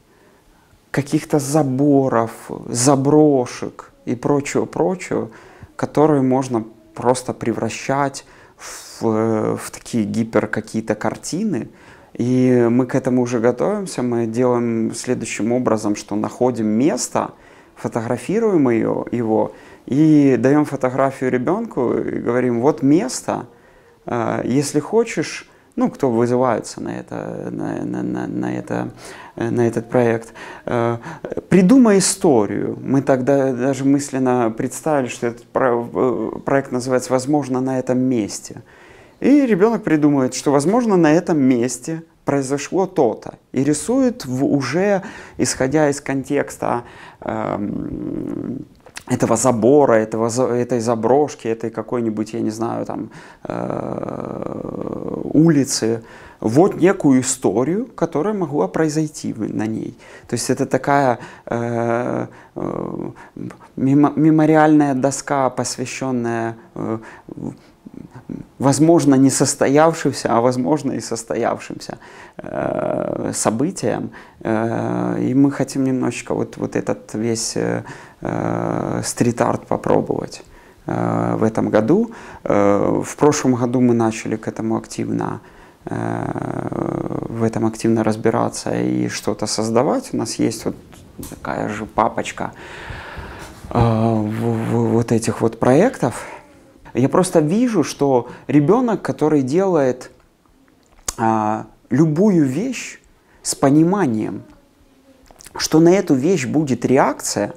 каких-то заборов, заброшек и прочего-прочего, которые можно просто превращать в, в такие гипер какие-то картины. И мы к этому уже готовимся. Мы делаем следующим образом, что находим место, фотографируем ее, его и даем фотографию ребенку и говорим, вот место, э, если хочешь, ну, кто вызывается на, это, на, на, на, на, это, на этот проект. Э, придумай историю. Мы тогда даже мысленно представили, что этот проект называется «Возможно, на этом месте». И ребенок придумывает, что, возможно, на этом месте произошло то-то. И рисует в, уже, исходя из контекста э, этого забора, этого, этой заброшки, этой какой-нибудь, я не знаю, там, э, улицы, вот некую историю, которая могла произойти на ней. То есть это такая э, э, мемориальная доска, посвященная возможно, не состоявшимся, а возможно и состоявшимся событиям. И мы хотим немножечко вот, вот этот весь э стрит-арт попробовать э, в этом году. Э, в прошлом году мы начали к этому активно в этом активно разбираться и что-то создавать. У нас есть вот такая же папочка вот этих вот проектов, я просто вижу, что ребенок, который делает любую вещь с пониманием, что на эту вещь будет реакция,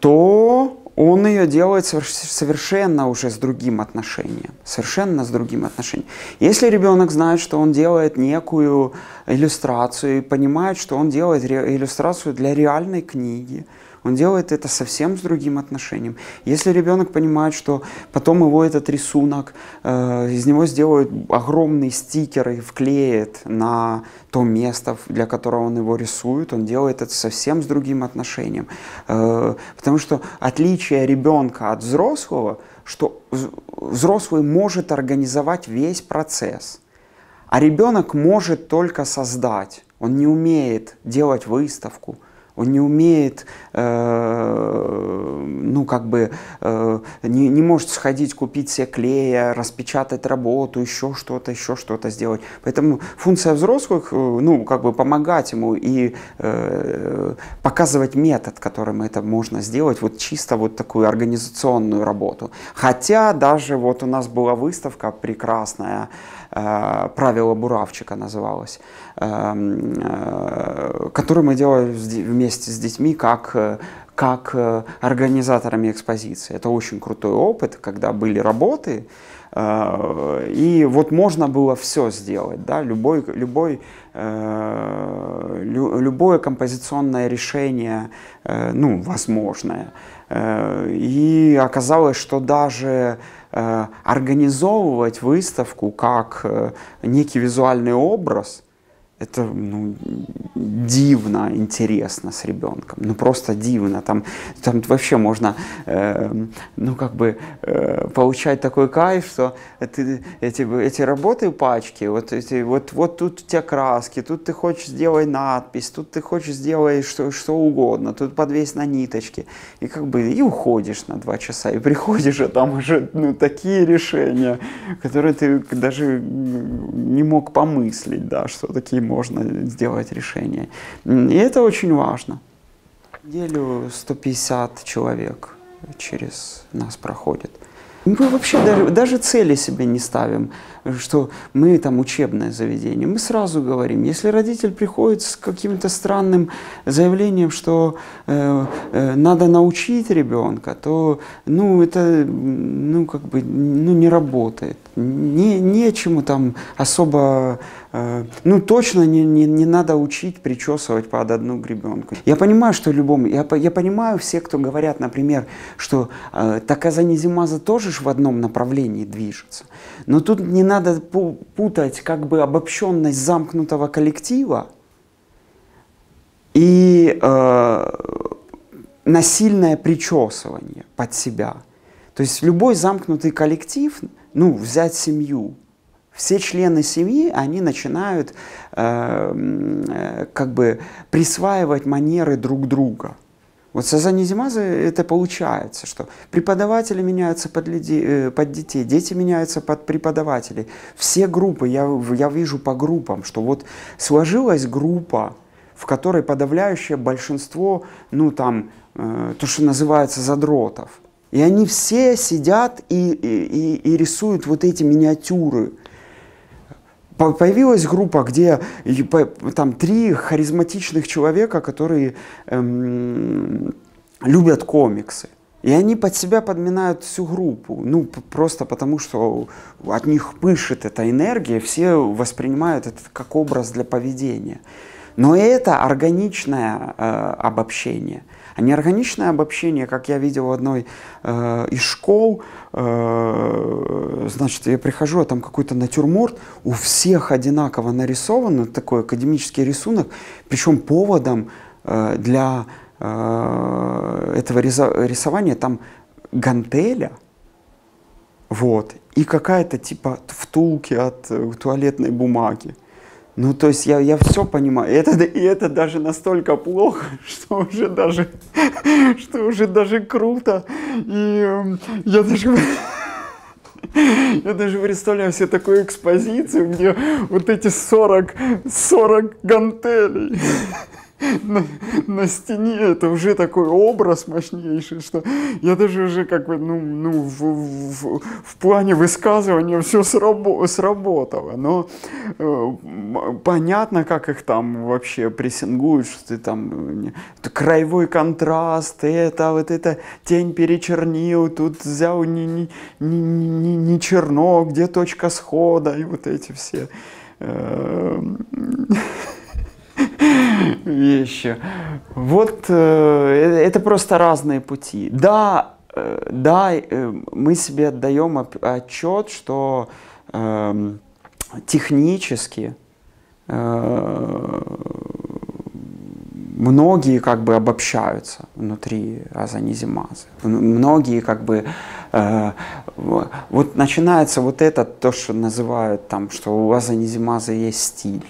то он ее делает совершенно уже с другим отношением. Совершенно с другим отношением. Если ребенок знает, что он делает некую иллюстрацию и понимает, что он делает иллюстрацию для реальной книги, он делает это совсем с другим отношением. Если ребенок понимает, что потом его этот рисунок, э, из него сделают огромный стикер и вклеит на то место, для которого он его рисует, он делает это совсем с другим отношением. Э, потому что отличие ребенка от взрослого, что взрослый может организовать весь процесс, а ребенок может только создать. Он не умеет делать выставку, он не умеет, э, ну, как бы, э, не, не может сходить, купить себе клея, распечатать работу, еще что-то, еще что-то сделать. Поэтому функция взрослых, э, ну, как бы помогать ему и э, показывать метод, которым это можно сделать, вот чисто вот такую организационную работу. Хотя даже вот у нас была выставка прекрасная, «Правило буравчика» называлась, э, э, которую мы делали вместе с детьми как, э, как э, организаторами экспозиции. Это очень крутой опыт, когда были работы, э, и вот можно было все сделать, да, любой, любой, любое композиционное решение, ну, возможное. И оказалось, что даже организовывать выставку как некий визуальный образ – это ну, дивно интересно с ребенком, ну просто дивно. Там, там вообще можно, э, ну как бы э, получать такой кайф, что ты, эти, эти работы пачки, вот, эти, вот, вот тут у тебя краски, тут ты хочешь сделать надпись, тут ты хочешь сделать что, что угодно, тут подвесь на ниточки, и как бы и уходишь на два часа, и приходишь, а там уже ну, такие решения, которые ты даже не мог помыслить, да, что такие сделать решения. И это очень важно. Неделю 150 человек через нас проходит. Мы вообще даже, даже цели себе не ставим, что мы там учебное заведение. Мы сразу говорим, если родитель приходит с каким-то странным заявлением, что э, э, надо научить ребенка, то ну, это ну, как бы, ну, не работает. Не, нечему там особо Э, ну, точно не, не, не надо учить причесывать под одну гребенку. Я понимаю, что любому, я, я понимаю все, кто говорят, например, что э, Таказанизимаза тоже ж в одном направлении движется. Но тут не надо путать как бы обобщенность замкнутого коллектива и э, насильное причесывание под себя. То есть любой замкнутый коллектив, ну, взять семью, все члены семьи, они начинают э, э, как бы присваивать манеры друг друга. Вот с Азанизимаза это получается, что преподаватели меняются под, людей, э, под детей, дети меняются под преподавателей. Все группы, я, я вижу по группам, что вот сложилась группа, в которой подавляющее большинство, ну там, э, то, что называется задротов. И они все сидят и, и, и рисуют вот эти миниатюры Появилась группа, где там три харизматичных человека, которые эм, любят комиксы. И они под себя подминают всю группу. Ну, просто потому, что от них пышет эта энергия, все воспринимают это как образ для поведения. Но это органичное э, обобщение. А неорганичное обобщение, как я видел в одной э, из школ, э, значит, я прихожу, а там какой-то натюрморт, у всех одинаково нарисован, такой академический рисунок, причем поводом э, для э, этого рисования там гантеля, вот, и какая-то типа втулки от э, туалетной бумаги. Ну, то есть я, я все понимаю. И это, и это даже настолько плохо, что уже даже, что уже даже круто. И э, я даже... Я даже представляю себе такую экспозицию, где вот эти 40, 40 гантелей на, на стене это уже такой образ мощнейший, что я даже уже как бы, ну, ну в, в, в плане высказывания все срабо сработало. Но э, понятно, как их там вообще прессингуют, что ты там это краевой контраст, это вот это тень перечернил, тут взял не, не, не, не, не черно, где точка схода, и вот эти все. Э, вещи. Вот э, это просто разные пути. Да, э, да, э, мы себе отдаем отчет, что э, технически э, многие как бы обобщаются внутри азанизимазы. Многие как бы э, вот начинается вот это то, что называют там, что у азанизимаза есть стиль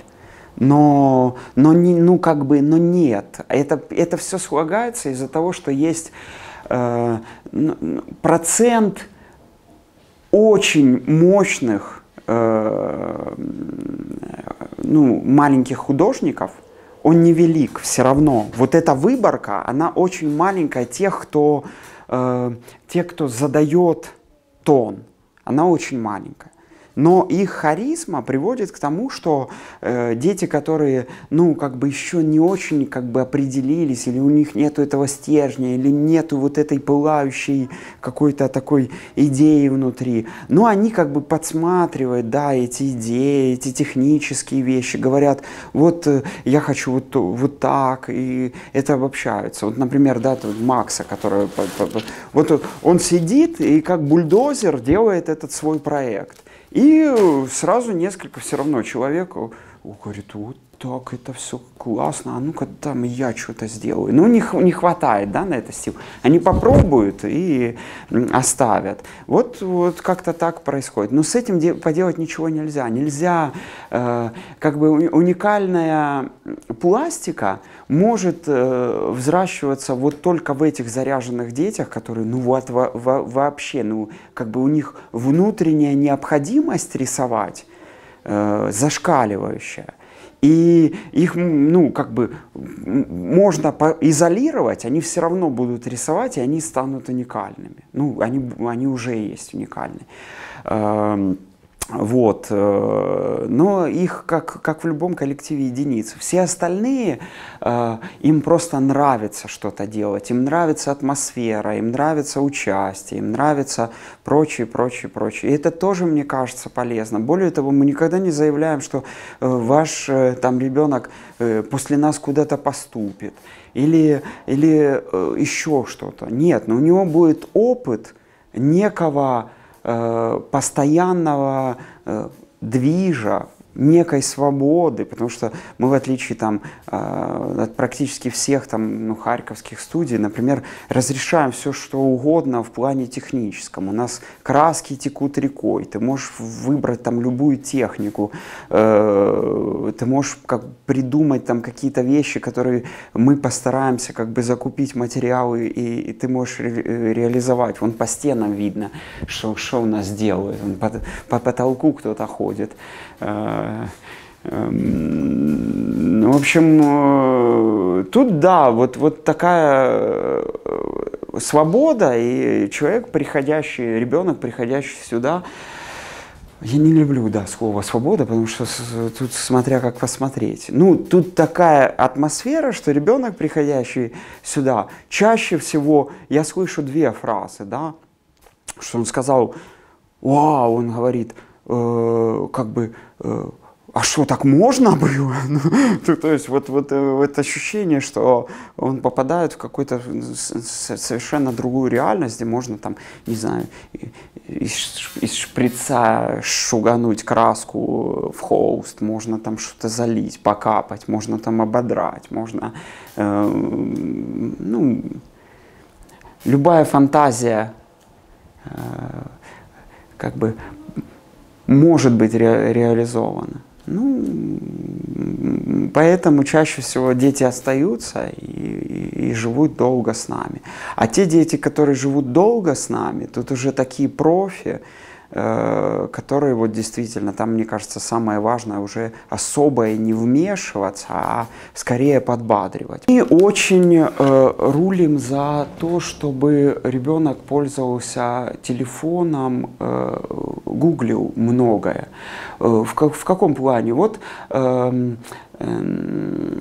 но, но не, ну как бы, но нет. Это, это все слагается из-за того, что есть э, процент очень мощных э, ну, маленьких художников, он невелик все равно. Вот эта выборка, она очень маленькая тех, кто, э, те, кто задает тон, она очень маленькая. Но их харизма приводит к тому, что э, дети, которые, ну, как бы еще не очень как бы определились, или у них нету этого стержня, или нету вот этой пылающей какой-то такой идеи внутри, но они как бы подсматривают, да, эти идеи, эти технические вещи, говорят, вот э, я хочу вот, вот так, и это обобщаются. Вот, например, да, тут Макса, который, вот он сидит и как бульдозер делает этот свой проект. И сразу несколько все равно человек говорит, вот так это все классно, а ну-ка там я что-то сделаю. Ну, не, не хватает, да, на это сил. Они попробуют и оставят. Вот, вот как-то так происходит. Но с этим де- поделать ничего нельзя. Нельзя, э, как бы уникальная пластика может э, взращиваться вот только в этих заряженных детях, которые, ну вот, во, во, вообще, ну, как бы у них внутренняя необходимость рисовать э, зашкаливающая. И их, ну, как бы, можно изолировать, они все равно будут рисовать, и они станут уникальными. Ну, они, они уже есть уникальны. Эм, вот. Э, но их, как, как в любом коллективе, единицы. Все остальные, э, им просто нравится что-то делать, им нравится атмосфера, им нравится участие, им нравится прочее, прочее, прочее. И это тоже, мне кажется, полезно. Более того, мы никогда не заявляем, что э, ваш там ребенок после нас куда-то поступит или, или еще что-то. Нет, но у него будет опыт некого постоянного э, движа, некой свободы, потому что мы, в отличие там, э, от практически всех там, ну, харьковских студий, например, разрешаем все, что угодно в плане техническом. У нас краски текут рекой, ты можешь выбрать там любую технику, э, ты можешь как придумать там какие-то вещи, которые мы постараемся как бы закупить материалы, и, и ты можешь ре реализовать. Вон по стенам видно, что, что у нас делают, по, по потолку кто-то ходит. Э, эм, ну, в общем, э, тут да, вот, вот такая э, свобода, и человек, приходящий, ребенок, приходящий сюда, я не люблю, да, слово свобода, потому что тут смотря как посмотреть. Ну, тут такая атмосфера, что ребенок, приходящий сюда, чаще всего я слышу две фразы, да, что он сказал, вау, он говорит, э, как бы, э, а что, так можно было? Ну, то, есть вот, вот, э, вот ощущение, что он попадает в какую-то совершенно другую реальность, где можно там, не знаю, из, шприца шугануть краску в холст, можно там что-то залить, покапать, можно там ободрать, можно, ну, любая фантазия как бы может быть ре реализовано. Ну, поэтому чаще всего дети остаются и, и, и живут долго с нами. А те дети, которые живут долго с нами, тут уже такие профи, которые вот действительно, там, мне кажется, самое важное уже особое не вмешиваться, а скорее подбадривать. И очень э, рулим за то, чтобы ребенок пользовался телефоном, э, гуглил многое. Э, в, в каком плане? Вот э, э,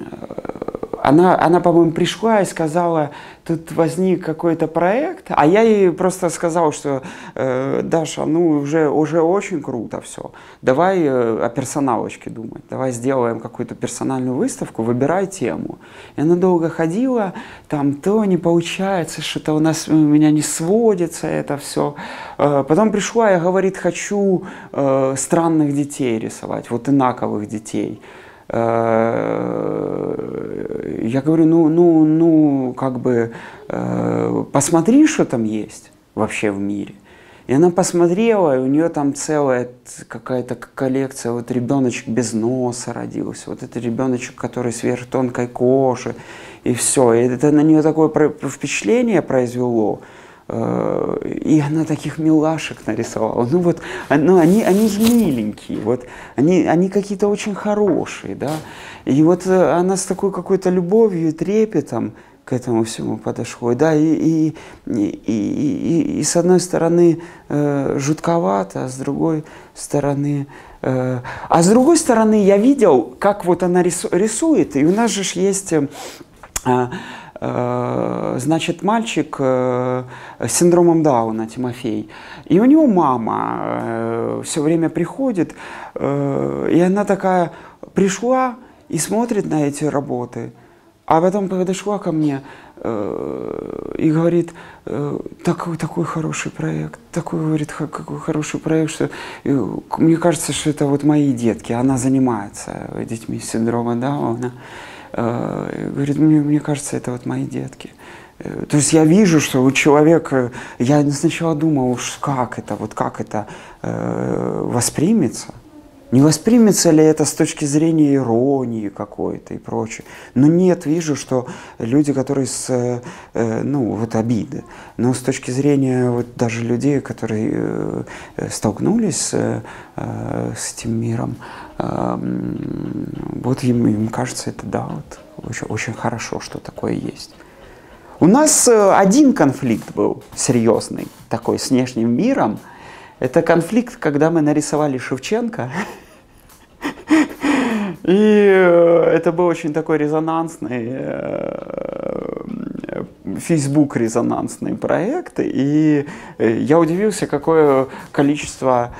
она, она по-моему, пришла и сказала, тут возник какой-то проект, а я ей просто сказал, что э, Даша, ну уже, уже очень круто все, давай э, о персоналочке думать, давай сделаем какую-то персональную выставку, выбирай тему. И она долго ходила, там то не получается, что-то у нас у меня не сводится это все. Э, потом пришла и говорит, хочу э, странных детей рисовать, вот инаковых детей. Э, я говорю, ну, ну, ну, как бы, э, посмотри, что там есть вообще в мире. И она посмотрела, и у нее там целая какая-то коллекция, вот ребеночек без носа родился, вот это ребеночек, который сверх тонкой кожи, и все. И это на нее такое впечатление произвело, и она таких милашек нарисовала. Ну вот, ну, они, они же миленькие, вот, они, они какие-то очень хорошие, да. И вот э, она с такой какой-то любовью и трепетом к этому всему подошла. Да, и, и, и, и, и с одной стороны э, жутковато, а с другой стороны... Э, а с другой стороны я видел, как вот она рисует, и у нас же есть... Э, Э, значит, мальчик э, с синдромом Дауна, Тимофей. И у него мама э, все время приходит, и она такая пришла и смотрит на эти работы, а потом подошла ко мне, э, и говорит, э, такой, такой хороший проект, такой, говорит, какой хороший проект, что мне кажется, что это вот мои детки, она занимается детьми с синдромом Дауна. Говорит, мне, мне кажется, это вот мои детки. То есть я вижу, что у человека, я сначала думал, как это, вот как это э, воспримется, не воспримется ли это с точки зрения иронии какой-то и прочее? Но нет, вижу, что люди, которые с, э, ну, вот обиды, но с точки зрения вот даже людей, которые э, столкнулись э, с этим миром, э, вот им, им кажется это, да, вот очень, очень хорошо, что такое есть. У нас э, один конфликт был серьезный, такой с внешним миром. Это конфликт, когда мы нарисовали Шевченко и э, это был очень такой резонансный, Facebook э, резонансный проект, и э, я удивился, какое количество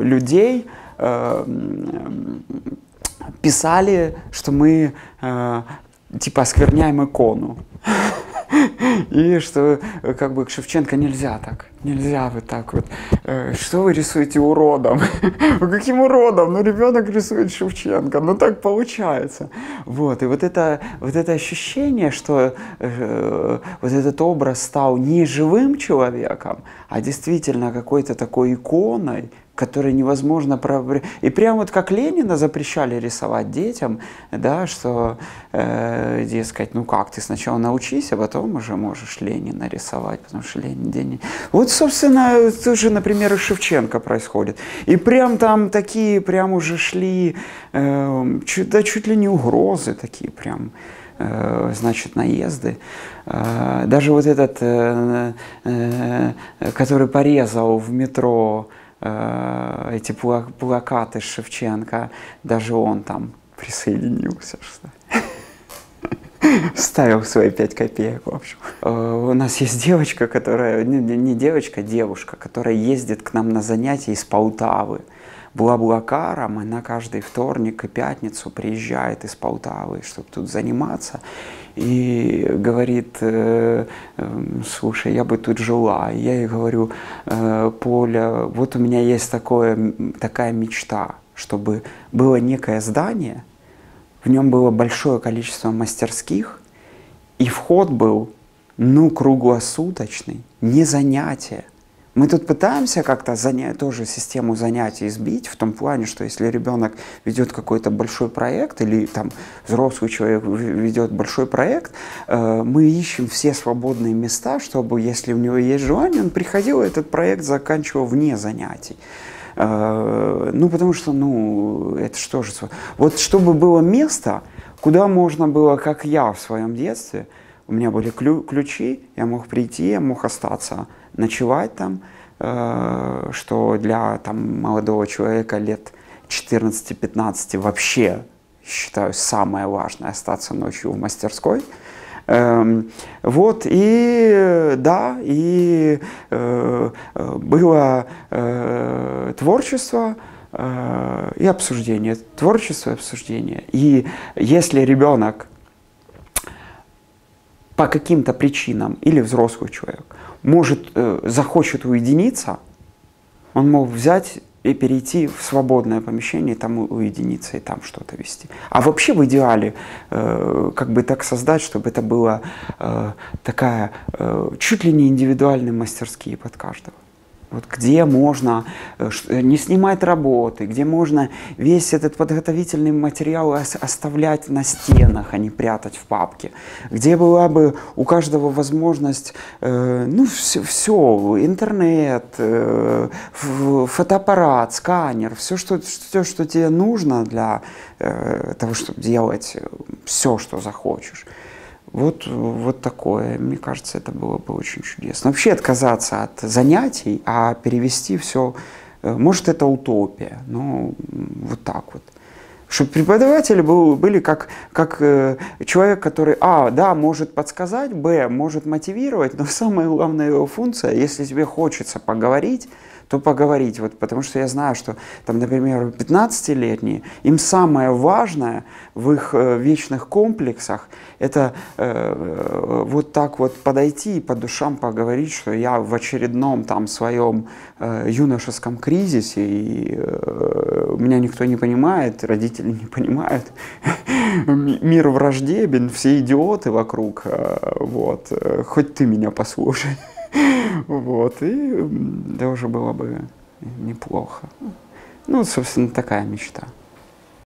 людей писали, что мы типа оскверняем икону. И что как бы к Шевченко нельзя так, нельзя вот так вот. Э, что вы рисуете уродом? Каким уродом? Ну ребенок рисует Шевченко, ну так получается. Вот, и вот это, вот это ощущение, что э, вот этот образ стал не живым человеком, а действительно какой-то такой иконой, которые невозможно... И прямо вот как Ленина запрещали рисовать детям, да, что, э, дескать, ну как, ты сначала научись, а потом уже можешь Ленина рисовать, потому что Ленин день... Вот, собственно, тоже, например, и Шевченко происходит. И прям там такие, прям уже шли, э, чуть, да чуть ли не угрозы такие прям э, значит, наезды. Э, даже вот этот, э, который порезал в метро эти плакаты Шевченко, даже он там присоединился, что Ставил свои пять копеек, в общем. Э, у нас есть девочка, которая, не девочка, девушка, которая ездит к нам на занятия из Полтавы. Была блокаром, она каждый вторник и пятницу приезжает из Полтавы, чтобы тут заниматься и говорит, э, эм, слушай, я бы тут жила. я ей говорю, э, Поля, вот у меня есть такое, такая мечта, чтобы было некое здание, в нем было большое количество мастерских, и вход был, ну, круглосуточный, не занятие – мы тут пытаемся как-то занять, тоже систему занятий сбить в том плане, что если ребенок ведет какой-то большой проект или там взрослый человек ведет большой проект, э, мы ищем все свободные места, чтобы, если у него есть желание, он приходил и этот проект заканчивал вне занятий. Э, ну, потому что, ну, это что же... Вот чтобы было место, куда можно было, как я в своем детстве, у меня были ключи, я мог прийти, я мог остаться ночевать там, э, что для там, молодого человека лет 14-15 вообще, считаю, самое важное остаться ночью в мастерской. Эм, вот, и да, и э, было э, творчество, и обсуждение, творчество и обсуждение. И если ребенок по каким-то причинам, или взрослый человек, может, э, захочет уединиться, он мог взять и перейти в свободное помещение, там уединиться и там что-то вести. А вообще в идеале э, как бы так создать, чтобы это было э, такая э, чуть ли не индивидуальные мастерские под каждого. Вот где можно э, не снимать работы, где можно весь этот подготовительный материал оставлять на стенах, а не прятать в папке, где была бы у каждого возможность, э, ну, все, все интернет, э, фотоаппарат, сканер, все что, все, что тебе нужно для э, того, чтобы делать все, что захочешь. Вот, вот такое. Мне кажется, это было бы очень чудесно. Вообще отказаться от занятий, а перевести все. Э, может, это утопия, но вот так вот. Чтобы преподаватели был, были как, как э, человек, который, а, да, может подсказать, б, может мотивировать, но самая главная его функция, если тебе хочется поговорить, то поговорить. Вот, потому что я знаю, что, там, например, 15-летние, им самое важное в их э, вечных комплексах это э, вот так вот подойти и по душам поговорить, что я в очередном там своем э, юношеском кризисе, и э, меня никто не понимает, родители не понимают, мир враждебен, все идиоты вокруг, э, вот, э, хоть ты меня послушай. Вот, и тоже было бы неплохо. Ну, собственно, такая мечта.